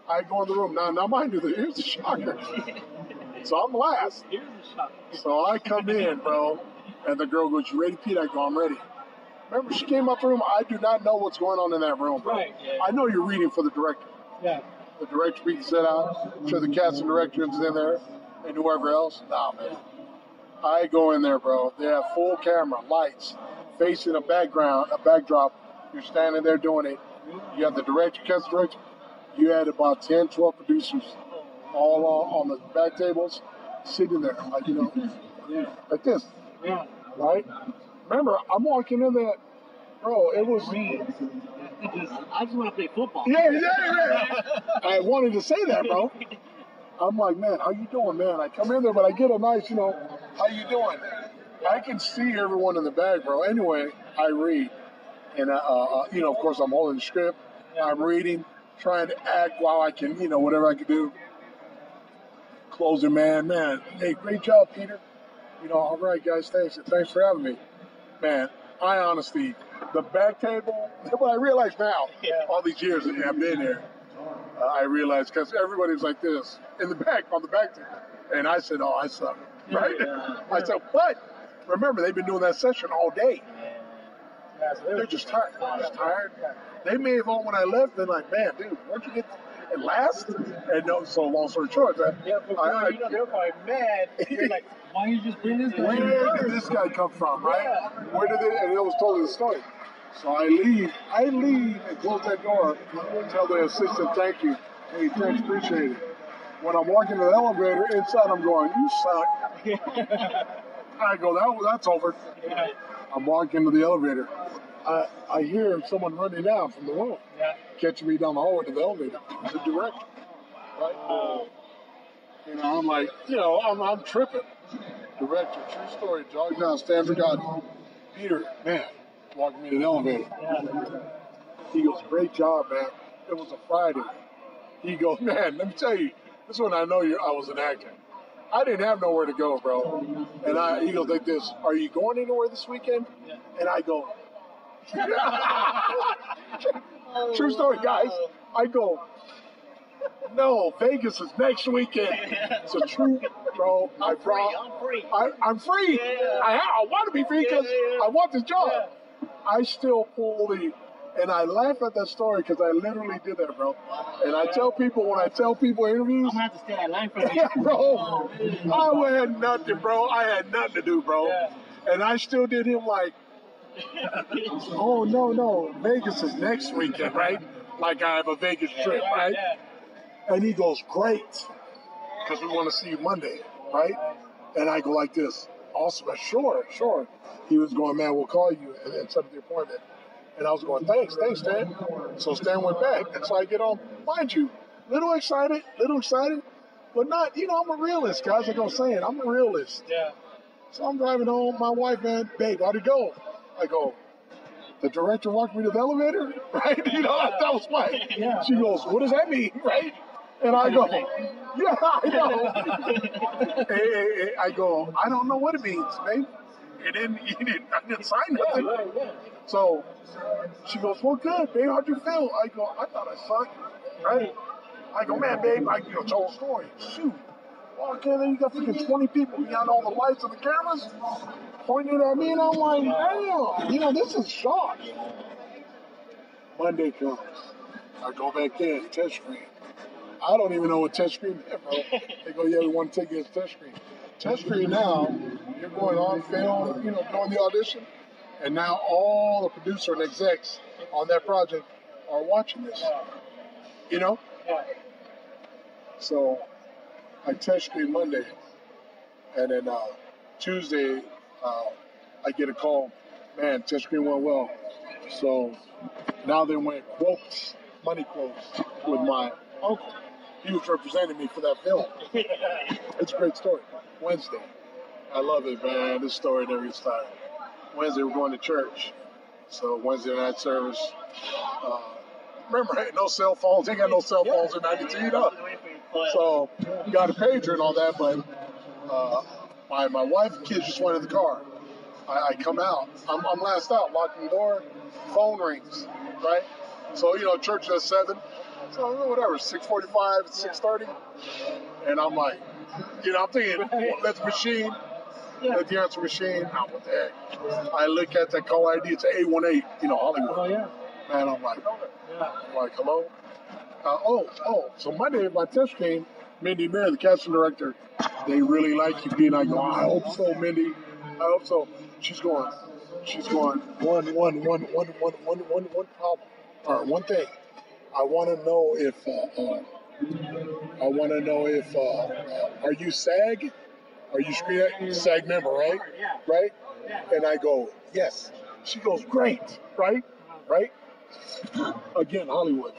[SPEAKER 1] I go in the room now. Now, mind you, here's the shocker. So I'm last.
[SPEAKER 2] Here's the shocker.
[SPEAKER 1] So I come in, bro, and the girl goes, "You ready, Pete?" I go, "I'm ready." Remember, she came up the room. I do not know what's going on in that room, bro.
[SPEAKER 2] Right, yeah.
[SPEAKER 1] I know you're reading for the director.
[SPEAKER 2] Yeah.
[SPEAKER 1] The director being set out. Sure, the casting director is in there, and whoever else. Nah, man. I go in there, bro. They have full camera, lights, facing a background, a backdrop. You're standing there doing it. You have the director, cast director. You had about 10, 12 producers all on, on the back tables, sitting there, like, you know, like this,
[SPEAKER 2] Yeah.
[SPEAKER 1] right? Remember, I'm walking in there, bro, it was.
[SPEAKER 3] I just want to play football.
[SPEAKER 1] Yeah, yeah, yeah. I wanted to say that, bro. I'm like, man, how you doing, man? I come in there, but I get a nice, you know, how you doing? I can see everyone in the bag, bro. Anyway, I read, and uh, uh, you know, of course, I'm holding the script. I'm reading, trying to act while I can, you know, whatever I can do. Closer, man, man. Hey, great job, Peter. You know, all right, guys, thanks, thanks for having me, man. I honestly, the back table. What I realize now, all these years that I've been here, uh, I realized because everybody's like this in the back on the back table, and I said, "Oh, I suck." Right? I said, "But remember, they've been doing that session all day.
[SPEAKER 2] Yeah, so
[SPEAKER 1] They're just tired. Just tired. They may have all when I left been like, "Man, dude, where'd you get at last?" And no, so long story short, right?
[SPEAKER 2] Yeah, but
[SPEAKER 1] I- I-
[SPEAKER 2] you know, they're probably mad. You're like, why you just bring this guy?
[SPEAKER 1] Where did this guy come from, right? Where did it? And it was totally the story. So I leave. I leave and close that door. Tell the assistant, "Thank you. Hey, thanks, appreciate it." When I'm walking to the elevator, inside I'm going, "You suck." I go, "That that's over."
[SPEAKER 2] Yeah.
[SPEAKER 1] I'm walking to the elevator. I I hear someone running down from the room,
[SPEAKER 2] Yeah.
[SPEAKER 1] catching me down the hallway to the elevator. The director, right? You know, I'm like, you know, I'm I'm tripping. Director, true story, jog down, Stan Dragoti. Peter, man, walking me to the elevator. Yeah. He goes, great job, man. It was a Friday. He goes, man, let me tell you, this one I know you I was an actor. I didn't have nowhere to go, bro. And I, he goes like this, "Are you going anywhere this weekend?" And I go, "True story, guys." I go, "No, Vegas is next weekend." It's a true, bro. I
[SPEAKER 3] I'm free.
[SPEAKER 1] brought.
[SPEAKER 3] I'm free.
[SPEAKER 1] I, I'm free.
[SPEAKER 3] Yeah.
[SPEAKER 1] I, I want to be free because
[SPEAKER 3] Yeah, yeah, yeah.
[SPEAKER 1] I want this job. I still pull the, and I laugh at that story because I literally did that, bro. And I tell people when I tell people interviews,
[SPEAKER 3] I'm gonna have to stay that line for you.
[SPEAKER 1] yeah, bro, oh, I had nothing, bro. I had nothing to do, bro.
[SPEAKER 2] Yeah.
[SPEAKER 1] And I still did him like, oh no, no, Vegas is next weekend, right? Like I have a Vegas trip, right? And he goes, great, because we want to see you Monday, right? And I go like this, awesome, sure, sure. He was going, man, we'll call you and, and set up the appointment. And I was going, thanks, thanks, Stan. So Stan went back. And so I get on, mind you, little excited, little excited, but not, you know, I'm a realist, guys. Like I was saying, I'm a realist.
[SPEAKER 2] Yeah.
[SPEAKER 1] So I'm driving home. My wife, man, babe, how'd it go? I go, the director walked me to the elevator, right? You know, that was my.
[SPEAKER 2] Yeah.
[SPEAKER 1] She goes, what does that mean, right? And I go, yeah, I know. hey, hey, hey, I go, I don't know what it means, babe. It didn't, you didn't, I didn't sign nothing. So she goes, well, good, babe. How'd you feel? I go, I thought I sucked, right? I go, man, babe, I you know, told a story. Shoot. Walk in there, you got freaking 20 people behind all the lights and the cameras pointing at me, and I'm like, damn, you know, this is shock. Monday comes. I go back in, touch screen. I don't even know what touch screen is, bro. They go, yeah, we want to take you as touch screen. Touch screen now, you're going on film, you know, doing the audition, and now all the producer and execs on that project are watching this. You know? So I touch screen Monday, and then uh, Tuesday uh, I get a call. Man, test screen went well. So now they went quotes, money quotes, with my uncle. He was representing me for that film. It's a great story. Wednesday, I love it, man. This story never gets tired. Wednesday we're going to church, so Wednesday night service. Uh, remember, hey, no cell phones. They got no cell phones in '92, you know. So got a pager and all that, but uh, my my wife and kids just went in the car. I, I come out. I'm, I'm last out, locking the door. Phone rings, right? So you know, church is at seven. So whatever, six forty-five, six thirty, and I'm like, you know, I'm thinking, well, let the machine, let the answer machine. Oh, what the heck? I look at that call ID. It's A one eight, you know, Hollywood.
[SPEAKER 2] Oh yeah.
[SPEAKER 1] Man, I'm like,
[SPEAKER 2] Yeah.
[SPEAKER 1] I'm like, hello? Uh, oh, oh, so Monday my test came. Mindy Mayer, the casting director, they really like you, And I go, I hope so, Mindy. I hope so. She's going, she's going, one, one, one, one, one, one, one, one problem, or one thing. I want to know if, uh, uh, I want to know if, uh, uh, are you SAG? Are you SAG member, right? Right? And I go, yes. She goes, great, right? Right? Again, Hollywood.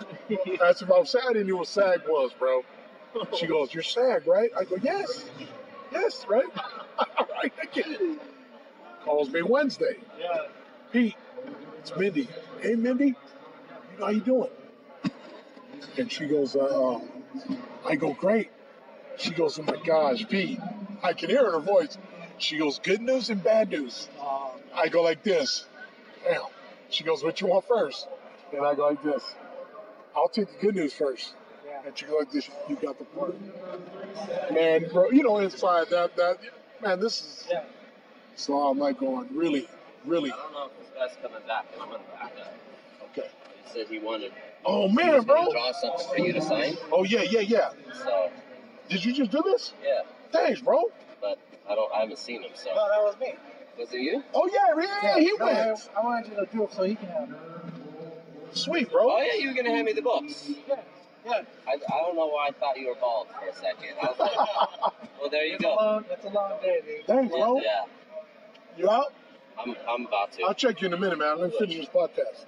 [SPEAKER 1] That's if I was sad, I know what SAG was, bro. She goes, You're SAG, right? I go, Yes. Yes, right? right again. Calls me Wednesday.
[SPEAKER 2] Yeah.
[SPEAKER 1] Pete, it's Mindy. Hey, Mindy, you know how you doing? And she goes, uh, um, I go, great. She goes, oh my gosh, Pete. I can hear in her voice. She goes, good news and bad news. I go like this. Damn. She goes, what you want first? And I go like this. I'll take the good news first.
[SPEAKER 2] Yeah.
[SPEAKER 1] And she go like this. You got the part. Man, bro, you know inside that that man, this is.
[SPEAKER 2] Yeah.
[SPEAKER 1] So I'm like going, really, really.
[SPEAKER 3] I don't know if this guy's coming back. I'm gonna back up.
[SPEAKER 1] Okay.
[SPEAKER 3] He said he wanted
[SPEAKER 1] Oh
[SPEAKER 3] he
[SPEAKER 1] man,
[SPEAKER 3] was gonna
[SPEAKER 1] bro.
[SPEAKER 3] draw something for you to sign.
[SPEAKER 1] Oh yeah, yeah, yeah.
[SPEAKER 3] So
[SPEAKER 1] Did you just do this?
[SPEAKER 3] yeah,
[SPEAKER 1] Thanks, bro.
[SPEAKER 3] but I don't. I haven't seen him. So
[SPEAKER 2] No, that was me.
[SPEAKER 3] was it you?
[SPEAKER 1] Oh yeah, yeah, yeah he
[SPEAKER 2] no,
[SPEAKER 1] went.
[SPEAKER 2] I, I wanted you to do it so he can have it.
[SPEAKER 1] Sweet, bro.
[SPEAKER 3] Oh yeah, you were gonna hand me the box.
[SPEAKER 2] Yeah. Yeah.
[SPEAKER 3] I, I don't know why I thought you were bald for a second. I was like, well, there you
[SPEAKER 2] It's a
[SPEAKER 3] go.
[SPEAKER 2] long, it's a long day, dude.
[SPEAKER 1] Thanks, bro.
[SPEAKER 3] Yeah,
[SPEAKER 1] You out?
[SPEAKER 3] I'm I'm about to.
[SPEAKER 1] I'll check you in a minute, man. Let me finish this podcast.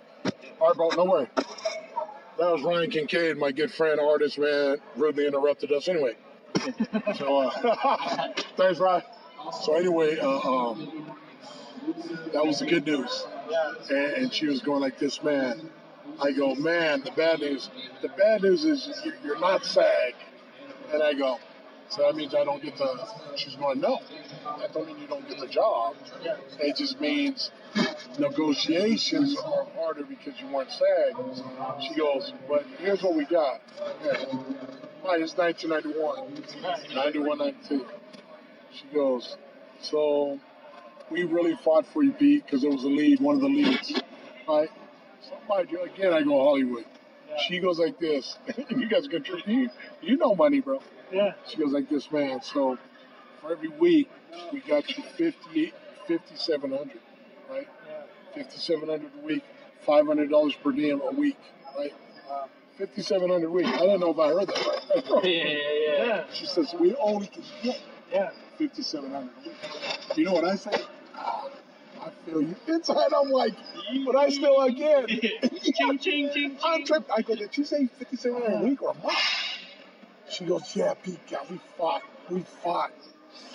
[SPEAKER 1] All right, bro. No worry. That was Ryan Kincaid, my good friend, artist, man. Rudely interrupted us anyway. So, uh, thanks, Ryan. So, anyway, uh, um, that was the good news.
[SPEAKER 2] Yeah.
[SPEAKER 1] And, and she was going like this, man. I go, man, the bad news. The bad news is you're, not SAG. And I go, So that means I don't get the. She's going, no, that don't mean you don't get the job. It just means negotiations are harder because you weren't SAG. She goes, but here's what we got. Okay. Mine is 1991, 91, 92. She goes, so we really fought for you, Pete, because it was a lead, one of the leads, right? Somebody, again, I go Hollywood. She goes like this. you guys can you, you know money, bro.
[SPEAKER 2] Yeah.
[SPEAKER 1] She goes like this, man. So for every week, we got you 50, 5,700, right?
[SPEAKER 2] Yeah.
[SPEAKER 1] 5,700 a week, $500 per diem a week, right?
[SPEAKER 2] Wow.
[SPEAKER 1] 5,700 a week. I don't know if I heard that right.
[SPEAKER 3] Yeah, yeah, yeah.
[SPEAKER 2] Yeah.
[SPEAKER 1] She says, we only can get
[SPEAKER 2] Yeah.
[SPEAKER 1] 5,700 a week. You know what I say? I feel you. Inside, I'm like, but I still again.
[SPEAKER 3] ching, ching, ching,
[SPEAKER 1] I'm tripped. I go, did you say 5,700 a week or a month? She goes, yeah, Pete, God, we fought. We fought.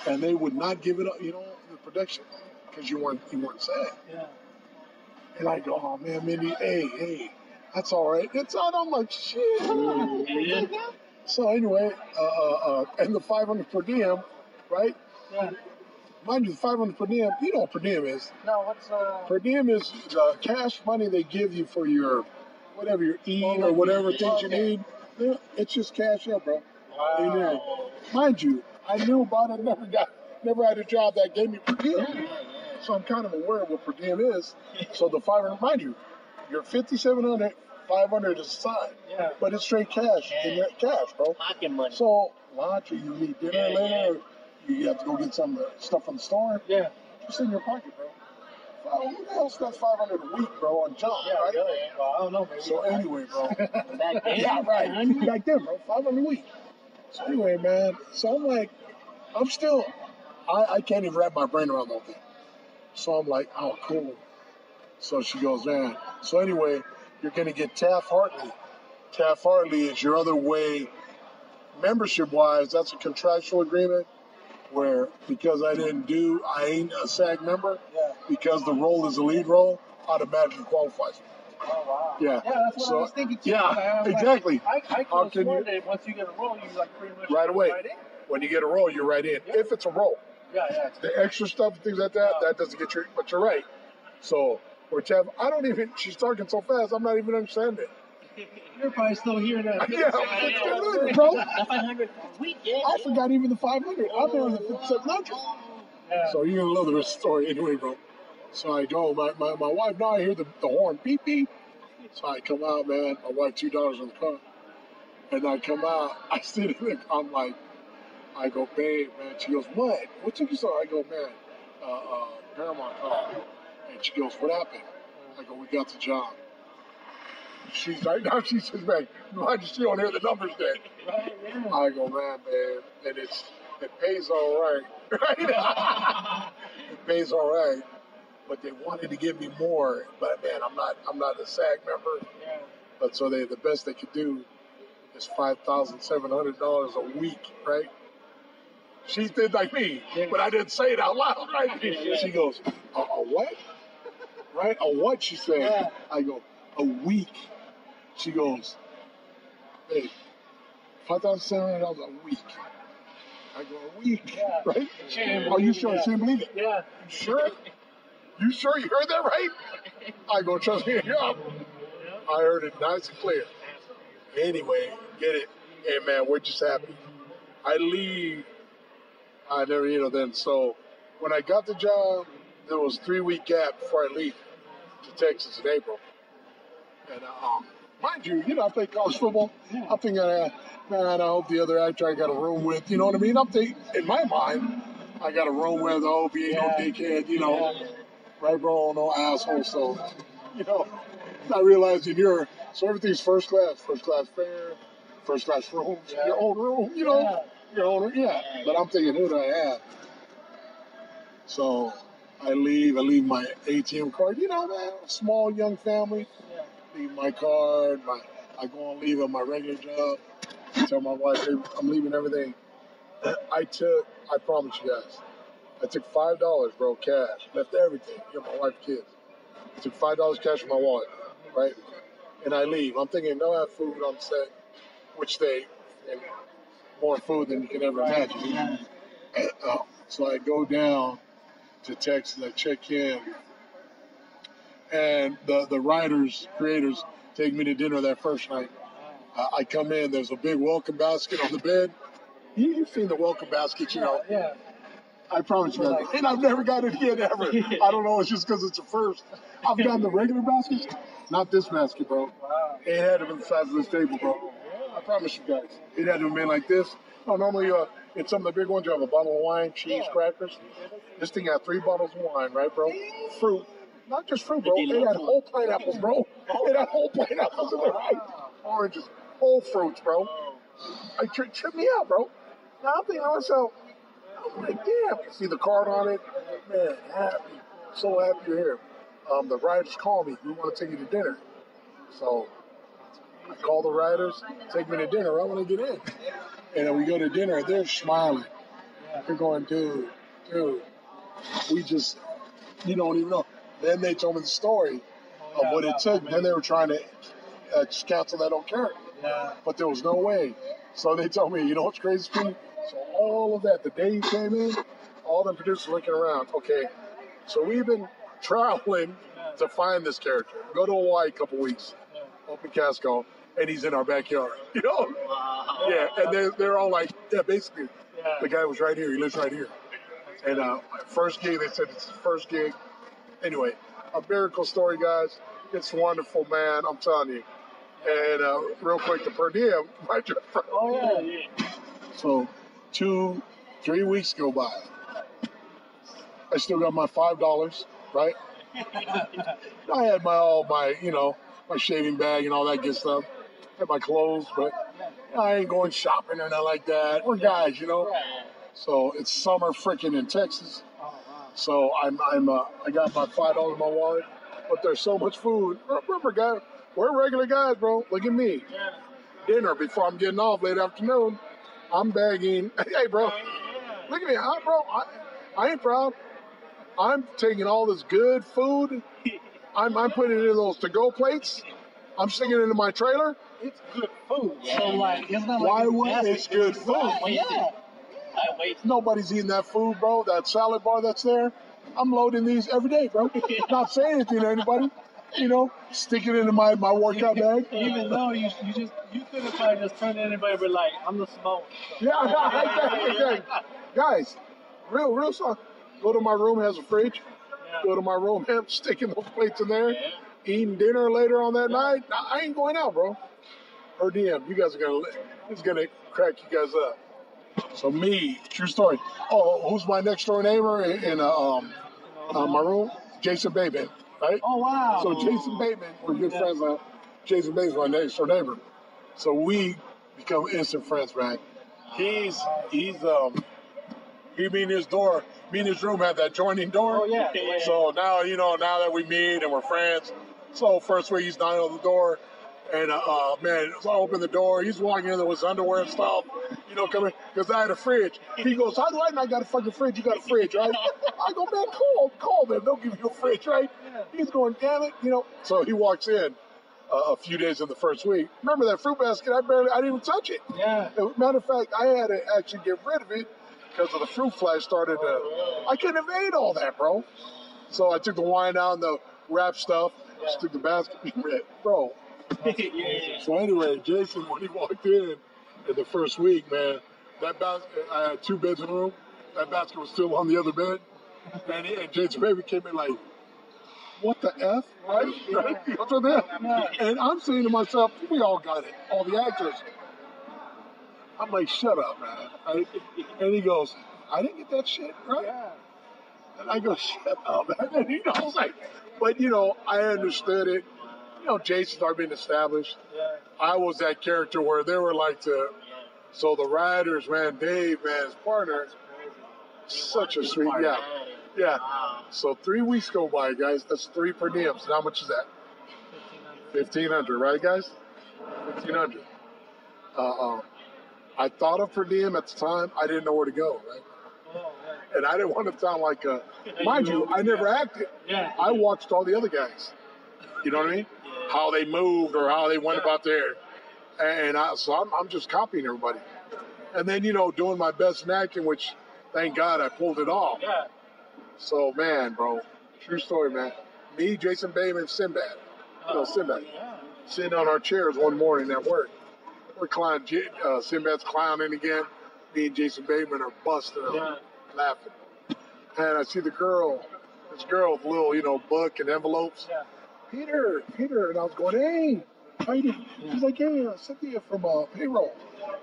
[SPEAKER 1] And they would not give it up, you know, the production, because you weren't, you weren't SAG.
[SPEAKER 2] Yeah.
[SPEAKER 1] And I go, oh man, Mindy, hey, hey, that's all right. It's on. I'm like, shit.
[SPEAKER 3] Yeah.
[SPEAKER 1] So anyway, uh, uh, uh, and the 500 per diem, right?
[SPEAKER 2] Yeah.
[SPEAKER 1] Mind you, the 500 per diem, you know what per diem is.
[SPEAKER 2] No, what's uh?
[SPEAKER 1] Per diem is the cash money they give you for your, whatever you're eating or whatever things you need. Yeah, it's just cash up, bro. Amen. Mind you, I knew about it, never got, never had a job that gave me per diem. So I'm kind of aware of what per diem is. So the 500, mind you, your 5,700, 500 is aside,
[SPEAKER 2] Yeah.
[SPEAKER 1] but it's straight cash in your cash, bro.
[SPEAKER 3] Pocket money.
[SPEAKER 1] So lunch, or you need dinner later, or you have to go get some stuff from the store.
[SPEAKER 2] Yeah.
[SPEAKER 1] It's in your pocket, bro. Who the hell spends 500 a week, bro, on jump,
[SPEAKER 2] Yeah.
[SPEAKER 1] right?
[SPEAKER 2] Really. Eh? Well, I don't know. Maybe.
[SPEAKER 1] So anyway, bro.
[SPEAKER 3] Back then,
[SPEAKER 1] yeah, right. Back then, bro, 500 a week. So anyway, man. So I'm like, I'm still, I, I can't even wrap my brain around the whole thing. So I'm like, oh, cool. So she goes, man. So anyway, you're gonna get Taft Hartley. Taft Hartley is your other way, membership wise. That's a contractual agreement where because I didn't do, I ain't a SAG member.
[SPEAKER 2] Yeah.
[SPEAKER 1] Because the role is a lead role, automatically qualifies.
[SPEAKER 2] Oh wow.
[SPEAKER 1] Yeah.
[SPEAKER 2] Yeah, that's what
[SPEAKER 1] So-
[SPEAKER 2] I was thinking too.
[SPEAKER 1] yeah,
[SPEAKER 2] like,
[SPEAKER 1] exactly.
[SPEAKER 2] I, I could
[SPEAKER 1] can
[SPEAKER 2] swear
[SPEAKER 1] you-
[SPEAKER 2] that once you get a role, you like pretty much
[SPEAKER 1] Right away.
[SPEAKER 2] Right.
[SPEAKER 1] When you get a role, you're right in. If it's a role.
[SPEAKER 2] Yeah, yeah.
[SPEAKER 1] the extra stuff and things like that, that doesn't get you. But you're right. So, or Tev, I don't even. She's talking so fast, I'm not even understanding.
[SPEAKER 2] You're probably still here that.
[SPEAKER 1] Yeah, it's good, bro.
[SPEAKER 3] The 500 a week, yeah.
[SPEAKER 1] I forgot even the 500. I'm there in the 5700.
[SPEAKER 2] Yeah.
[SPEAKER 1] So you're gonna love the story anyway, bro. So I go. My, my, my wife now I hear the, the horn beep beep. So I come out, man. My wife two dollars in the car, and I come out. I sit in the. I'm like, I go, babe, man. She goes, what? What took you so? I go, man, uh, uh, Paramount called. And she goes, what happened? I go, we got the job. She's right now. She says, man, why did she don't hear the numbers then?
[SPEAKER 2] Right, yeah.
[SPEAKER 1] I go, man, man, and it's it pays all right, right? it pays all right, but they wanted to give me more. But man, I'm not I'm not a SAG member.
[SPEAKER 2] Yeah.
[SPEAKER 1] But so they the best they could do is five thousand seven hundred dollars a week, right? She did like me, but I didn't say it out loud, right? She goes, a, a what? Right? A what? She said.
[SPEAKER 2] Yeah.
[SPEAKER 1] I go, a week. She goes, hey, five thousand seven hundred dollars a week. I go, a week,
[SPEAKER 2] Yeah.
[SPEAKER 1] right? Are you sure?
[SPEAKER 2] yeah.
[SPEAKER 1] She didn't believe it.
[SPEAKER 2] Yeah.
[SPEAKER 1] You sure? You sure you heard that right? I go, trust me, yeah. I heard it nice and clear. Anyway, get it. Hey man, we're just happy. I leave. I never, you know, then so when I got the job, there was three week gap before I leave to Texas in April. And um, mind you, you know, I play college football. I'm thinking, uh, man, I hope the other actor I got a room with, you know what I mean? I'm thinking, in my mind, I got a room with, I hope he ain't no dickhead, you know, right, bro, no asshole. So, you know, not realizing you're, so everything's first class, first class fare, first class rooms,
[SPEAKER 2] Yeah.
[SPEAKER 1] your own room, you know,
[SPEAKER 2] Yeah.
[SPEAKER 1] your own, yeah. But I'm thinking, who do I have? So I leave, I leave my ATM card, you know, man, small young family
[SPEAKER 2] Yeah.
[SPEAKER 1] Leave my card, my I go and leave at my regular job. Tell my wife, hey, I'm leaving everything. I took, I promise you guys, I took five dollars, bro, cash. Left everything. You know, my wife, kids. I took five dollars cash from my wallet, right? And I leave. I'm thinking they'll have food on set, which they, and more food than you can ever imagine. So I go down to Texas, I check in, and the the writers, creators, take me to dinner that first night. Uh, I come in, there's a big welcome basket on the bed. You, you've seen the welcome basket, you know.
[SPEAKER 2] Yeah.
[SPEAKER 1] I promise you that. And I've never got it again ever. I don't know, it's just because it's a first. I've gotten the regular baskets, not this basket, bro.
[SPEAKER 2] Wow.
[SPEAKER 1] It had to be the size of this table, bro. I promise you guys. It had to have been like this. No, normally uh, in some of the big ones, you have a bottle of wine, cheese, crackers. This thing had three bottles of wine, right, bro? Fruit. Not just fruit, bro. It had whole pineapples, bro. It had whole pineapples in there, right? Oranges, whole fruits, bro. I tri- tripped me out, bro. Now I'm thinking to myself, I'm like, damn. See the card on it? Man, happy. So happy you're here. Um, the writers call me. We want to take you to dinner. So I call the writers, take me to dinner. I want to get in. And then we go to dinner. They're smiling. They're going, dude, dude, we just, you don't even know. Then they told me the story of what it took. Then they were trying to uh, just cancel that on character
[SPEAKER 2] Yeah.
[SPEAKER 1] but there was no way. So they told me, you know what's crazy, Pete? So all of that, the day he came in, all the producers looking around. Okay, so we've been traveling to find this character. Go to Hawaii a couple weeks, open cast call, and he's in our backyard. You know? Yeah, and they're, they're all like, yeah, basically, the guy was right here. He lives right here. And uh, first gig, they said it's his first gig. Anyway, a miracle story, guys. It's wonderful, man. I'm telling you. And uh, real quick, the per diem, my
[SPEAKER 2] Oh yeah.
[SPEAKER 1] So two, three weeks go by. I still got my five dollars, right? I had my all my, you know, my shaving bag and all that good stuff. Had my clothes, but I ain't going shopping or nothing like that. We're guys, you know. So it's summer freaking in Texas. So I'm I'm uh, I got my five dollars in my wallet, but there's so much food. Remember, guys, we're regular guys, bro. Look at me. Dinner before I'm getting off late afternoon. I'm bagging. Hey, bro, look at me, huh, bro? I, I ain't proud. I'm taking all this good food. I'm I'm putting it in those to-go plates. I'm sticking it into my trailer.
[SPEAKER 2] It's good food. So like, it's not
[SPEAKER 1] Why would it's good food?
[SPEAKER 2] Yeah.
[SPEAKER 3] I wait.
[SPEAKER 1] Nobody's eating that food, bro. That salad bar that's there. I'm loading these every day, bro. Not saying anything to anybody. You know, stick it into my, my workout bag.
[SPEAKER 2] Even though you you just you could have probably just turned to anybody be like, I'm the smoke.
[SPEAKER 1] Yeah, exactly. Guys, real, real stuff. Go to my room, has a fridge. Go to my room, have sticking those plates in there. Eating dinner later on that night. I ain't going out, bro. Per diem, you guys are gonna, it's gonna crack you guys up. So me, true story. Oh, who's my next door neighbor in, uh, um, uh, my room? Jason Bateman, right?
[SPEAKER 2] Oh wow.
[SPEAKER 1] So Jason Bateman, we're good friends now. Jason Bateman's my next door neighbor. So we become instant friends, man. He's he's um he me and his door, me and his room had that joining door.
[SPEAKER 2] Oh yeah.
[SPEAKER 1] So now you know, now that we meet and we're friends. So first week he's knocking on the door and uh, uh man, so I open the door, he's walking in there with his underwear and stuff, you know, coming because I had a fridge. He goes, How do I not got a fucking fridge? You got a fridge, right? I go, man, call, call them. They'll give you a fridge, right? He's going, damn it, you know. So he walks in uh, a few days in the first week. Remember that fruit basket? I barely, I didn't even touch it.
[SPEAKER 2] Yeah.
[SPEAKER 1] Matter of fact, I had to actually get rid of it because of the fruit fly started to. I couldn't have ate all that, bro. So I took the wine out and the wrap stuff, just took the basket, bro. So anyway, Jason, when he walked in in the first week, man, that basket, I had two beds in the room. That basket was still on the other bed. And, he, and Jason Baby came in like, what the F? Right? right? What And I'm saying to myself, we all got it, all the actors. I'm like, shut up, man. Right? And he goes, I didn't get that shit, right?
[SPEAKER 2] Yeah.
[SPEAKER 1] And I go, shut up, man. And I was like, but you know, I understood it. You know, Jason's already being established.
[SPEAKER 2] Yeah.
[SPEAKER 1] I was that character where they were like to, so the writers, man, Dave, man, his partner, such a sweet, yeah, yeah. So three weeks go by, guys. That's three per diems. And how much is that? Fifteen hundred, right, guys? Fifteen hundred. Uh, um, I thought of per diem at the time. I didn't know where to go, right?
[SPEAKER 2] Oh,
[SPEAKER 1] And I didn't want to sound like a. Mind you, I never acted.
[SPEAKER 2] yeah.
[SPEAKER 1] I watched all the other guys. You know what I mean? How they moved or how they went about there. And I, so I'm, I'm just copying everybody. And then, you know, doing my best in acting, which thank God I pulled it off.
[SPEAKER 2] Yeah.
[SPEAKER 1] So, man, bro, true story, man. Me, Jason Bateman, Sinbad. You know, Sinbad.
[SPEAKER 2] Yeah.
[SPEAKER 1] Sitting on our chairs one morning at work. We're clown, uh, Sinbad's clowning again. Me and Jason Bateman are busting up,
[SPEAKER 2] Yeah.
[SPEAKER 1] laughing. And I see the girl, this girl with little, you know, book and envelopes.
[SPEAKER 2] Yeah.
[SPEAKER 1] Peter, Peter. And I was going, hey, how you doing? She's like, hey, uh, Cynthia from uh, payroll.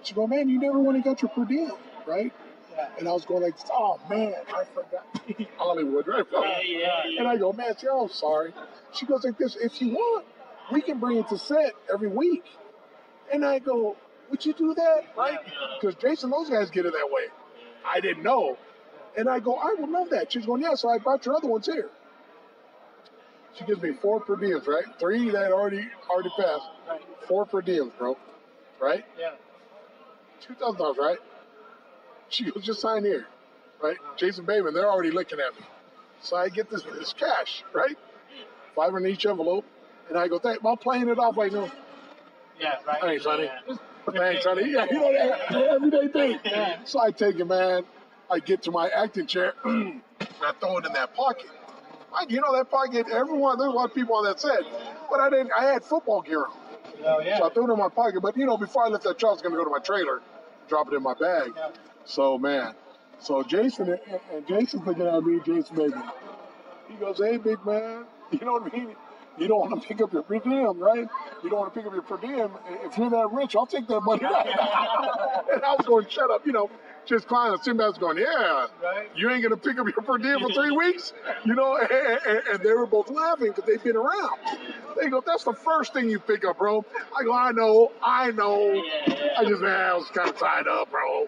[SPEAKER 1] She go, man, you never went and got your per diem, right?
[SPEAKER 2] Yeah.
[SPEAKER 1] And I was going like, oh man, I forgot. Hollywood, right?
[SPEAKER 2] Yeah, yeah,
[SPEAKER 1] And I go, man, I'm sorry. She goes like this, if you want, we can bring it to set every week. And I go, would you do that? Right? Because Jason, those guys get it that way. I didn't know. And I go, I would love that. She's going, yeah, so I brought your other ones here. She gives me four per diems, right? Three that already already passed.
[SPEAKER 2] Right.
[SPEAKER 1] Four per diems, bro. Right?
[SPEAKER 2] Yeah.
[SPEAKER 1] Two thousand dollars, right? She goes, just sign here, right? Jason Bateman, they're already looking at me. So I get this this cash, right? Five in each envelope, and I go, thank. I'm playing it off like no,
[SPEAKER 2] Yeah. Right.
[SPEAKER 1] Thanks, honey.
[SPEAKER 2] Yeah.
[SPEAKER 1] thanks, honey. Yeah, you know that everyday thing.
[SPEAKER 2] Yeah.
[SPEAKER 1] So I take it, man. I get to my acting chair, and I throw it in that pocket. I, you know that pocket. Everyone, there's a lot of people on that set, but I didn't. I had football gear on.
[SPEAKER 2] Oh yeah.
[SPEAKER 1] So I threw it in my pocket. But you know, before I left that truck, I was gonna go to my trailer, drop it in my bag.
[SPEAKER 2] Yeah.
[SPEAKER 1] So man, so Jason and, Jason's looking at me, Jason baby. He goes, "Hey, big man, you know what I mean? You don't want to pick up your per diem, right? You don't want to pick up your per diem. If you're that rich, I'll take that money." and I was going, "Shut up," you know. Just climbing. Sinbad's going, yeah,
[SPEAKER 2] Right.
[SPEAKER 1] you ain't gonna pick up your per diem for three weeks, you know. And, and, and they were both laughing because they've been around. They go, that's the first thing you pick up, bro. I go, I know, I know. I just, man, I was kind of tied up, bro.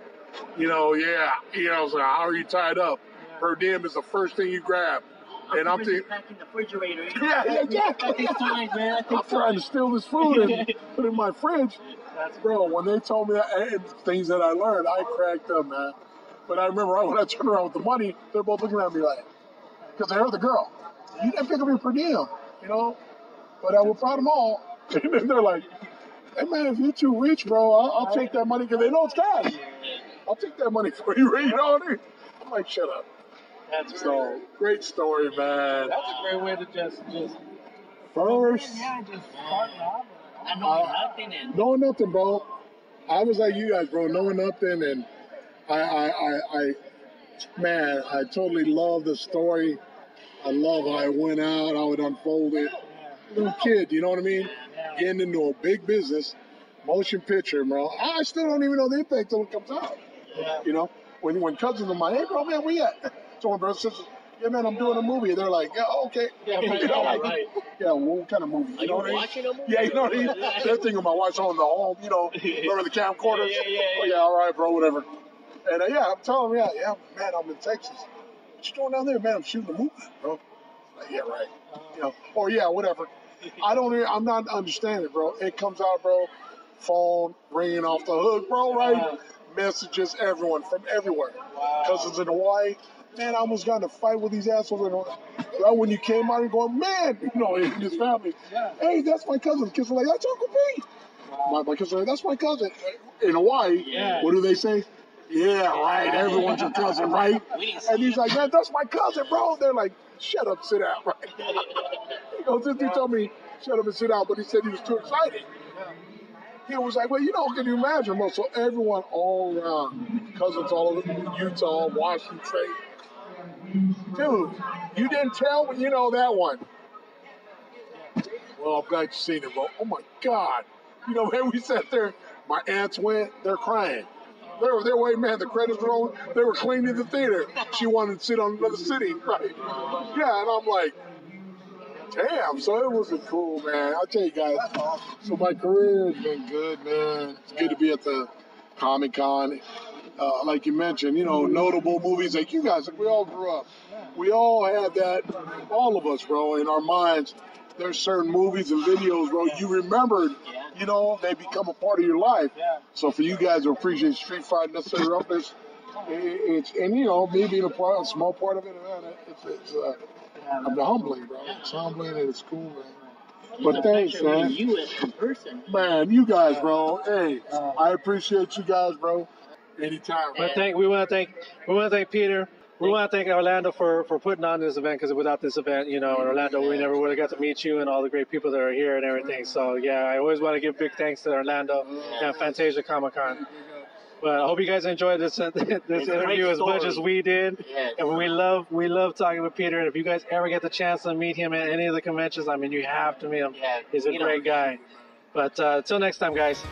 [SPEAKER 1] You know, yeah. You know, so how are you tied up? Per diem is the first thing you grab. And I'm thinking,
[SPEAKER 5] Back in the refrigerator.
[SPEAKER 1] yeah, yeah,
[SPEAKER 5] time, man.
[SPEAKER 1] I'm trying to steal this food and put it in my fridge.
[SPEAKER 2] That's
[SPEAKER 1] Bro, when they told me that, things that I learned, I cracked up, man. But I remember when I turned around with the money, they're both looking at me like, because they heard the girl. You didn't pick up your per diem, you know? But I would brought them all. And then they're like, hey, man, if you're too rich, bro, I'll, I'll take that money because they know it's cash. I'll take that money for you, you know what I mean? I'm like, shut up.
[SPEAKER 2] that's
[SPEAKER 1] So, great story, man.
[SPEAKER 2] That's a great way to just just
[SPEAKER 1] First,
[SPEAKER 5] Yeah, just
[SPEAKER 2] start.
[SPEAKER 5] I know nothing and
[SPEAKER 1] knowing nothing, bro. I was like you guys, bro, knowing nothing, and I, I, I, I, man, I totally love the story. I love how it went out, how it unfolded. Little kid, you know what I mean? Getting into a big business, motion picture, bro. I still don't even know the impact till it comes out. You know, when when cousins of mine, hey, bro, man, we at? So my brothers and sisters, yeah, man, I'm doing a movie. They're like, yeah, okay.
[SPEAKER 2] Yeah, right,
[SPEAKER 1] you know,
[SPEAKER 2] yeah, right.
[SPEAKER 1] yeah, well, what kind of movie?
[SPEAKER 5] You
[SPEAKER 1] know what I mean?
[SPEAKER 5] watching a movie?
[SPEAKER 1] Yeah, you know what I mean? They're thinking my wife's on the home, you know, remember the camcorders?
[SPEAKER 5] Yeah, yeah, yeah,
[SPEAKER 1] Oh, yeah, all right, bro, whatever. And uh, yeah, I'm telling him, yeah, yeah, man, I'm in Texas. What you doing down there, man? I'm shooting a movie, bro. Like, yeah, right. You know, or yeah, whatever. I don't, I'm not understanding, bro. It comes out, bro. Phone ringing off the hook, bro, right? Messages, everyone from everywhere. Cousins in Hawaii. Man, I almost got in a fight with these assholes. Hawaii. Uh, right when you came out, you're going, man, you know, in his family.
[SPEAKER 2] Yeah.
[SPEAKER 1] Hey, that's my cousin. Kids are like, that's Uncle Pete. My, my kids are like, that's my cousin. In Hawaii,
[SPEAKER 2] Yeah.
[SPEAKER 1] what do they say? Yeah, right. Everyone's your cousin, right? And he's like, man, that's my cousin, bro. They're like, shut up, sit down, right? he goes, this dude told me, shut up and sit down, but he said he was too excited. He was like, well, you know, can you imagine, bro? So everyone all around, cousins all over Utah, Washington State. Dude, you didn't tell me, you know that one. Well, I'm glad you seen it, bro. Oh my God. You know, man, we sat there, my aunts went, they're crying. They were, they were waiting, man, the credits on. They were cleaning the theater. She wanted to sit on another sitting, right? Yeah, and I'm like, damn, so it was a cool, man. I'll tell you guys. So my career has been good, man. It's good to be at the Comic Con. Uh, like you mentioned, you know, notable movies like you guys, like we all grew up. We all had that, all of us, bro, in our minds. There's certain movies and videos, bro, you remembered, you know, they become a part of your life. So for you guys to appreciate Street Fighter Necessary Roughness, it's, and you know, me being a part, a small part of it, man, it's, it's uh, humbling, bro. It's humbling and it's cool, man. But thanks, man.
[SPEAKER 5] You as a person.
[SPEAKER 1] Man, you guys, bro. Hey, I appreciate you guys, bro. Anytime.
[SPEAKER 2] But thank we want to thank we want to thank Peter. We want to thank Orlando for, for putting on this event because without this event, you know, in Orlando, we never would have got to meet you and all the great people that are here and everything. So yeah, I always want to give big thanks to Orlando and Fantasia Comic Con. But I hope you guys enjoyed this this
[SPEAKER 5] a
[SPEAKER 2] interview as much as we did.
[SPEAKER 5] Yes.
[SPEAKER 2] And we love we love talking with Peter. And if you guys ever get the chance to meet him at any of the conventions, I mean, you have to meet him.
[SPEAKER 5] Yeah,
[SPEAKER 2] He's a
[SPEAKER 5] you know.
[SPEAKER 2] great guy. But uh, until next time, guys.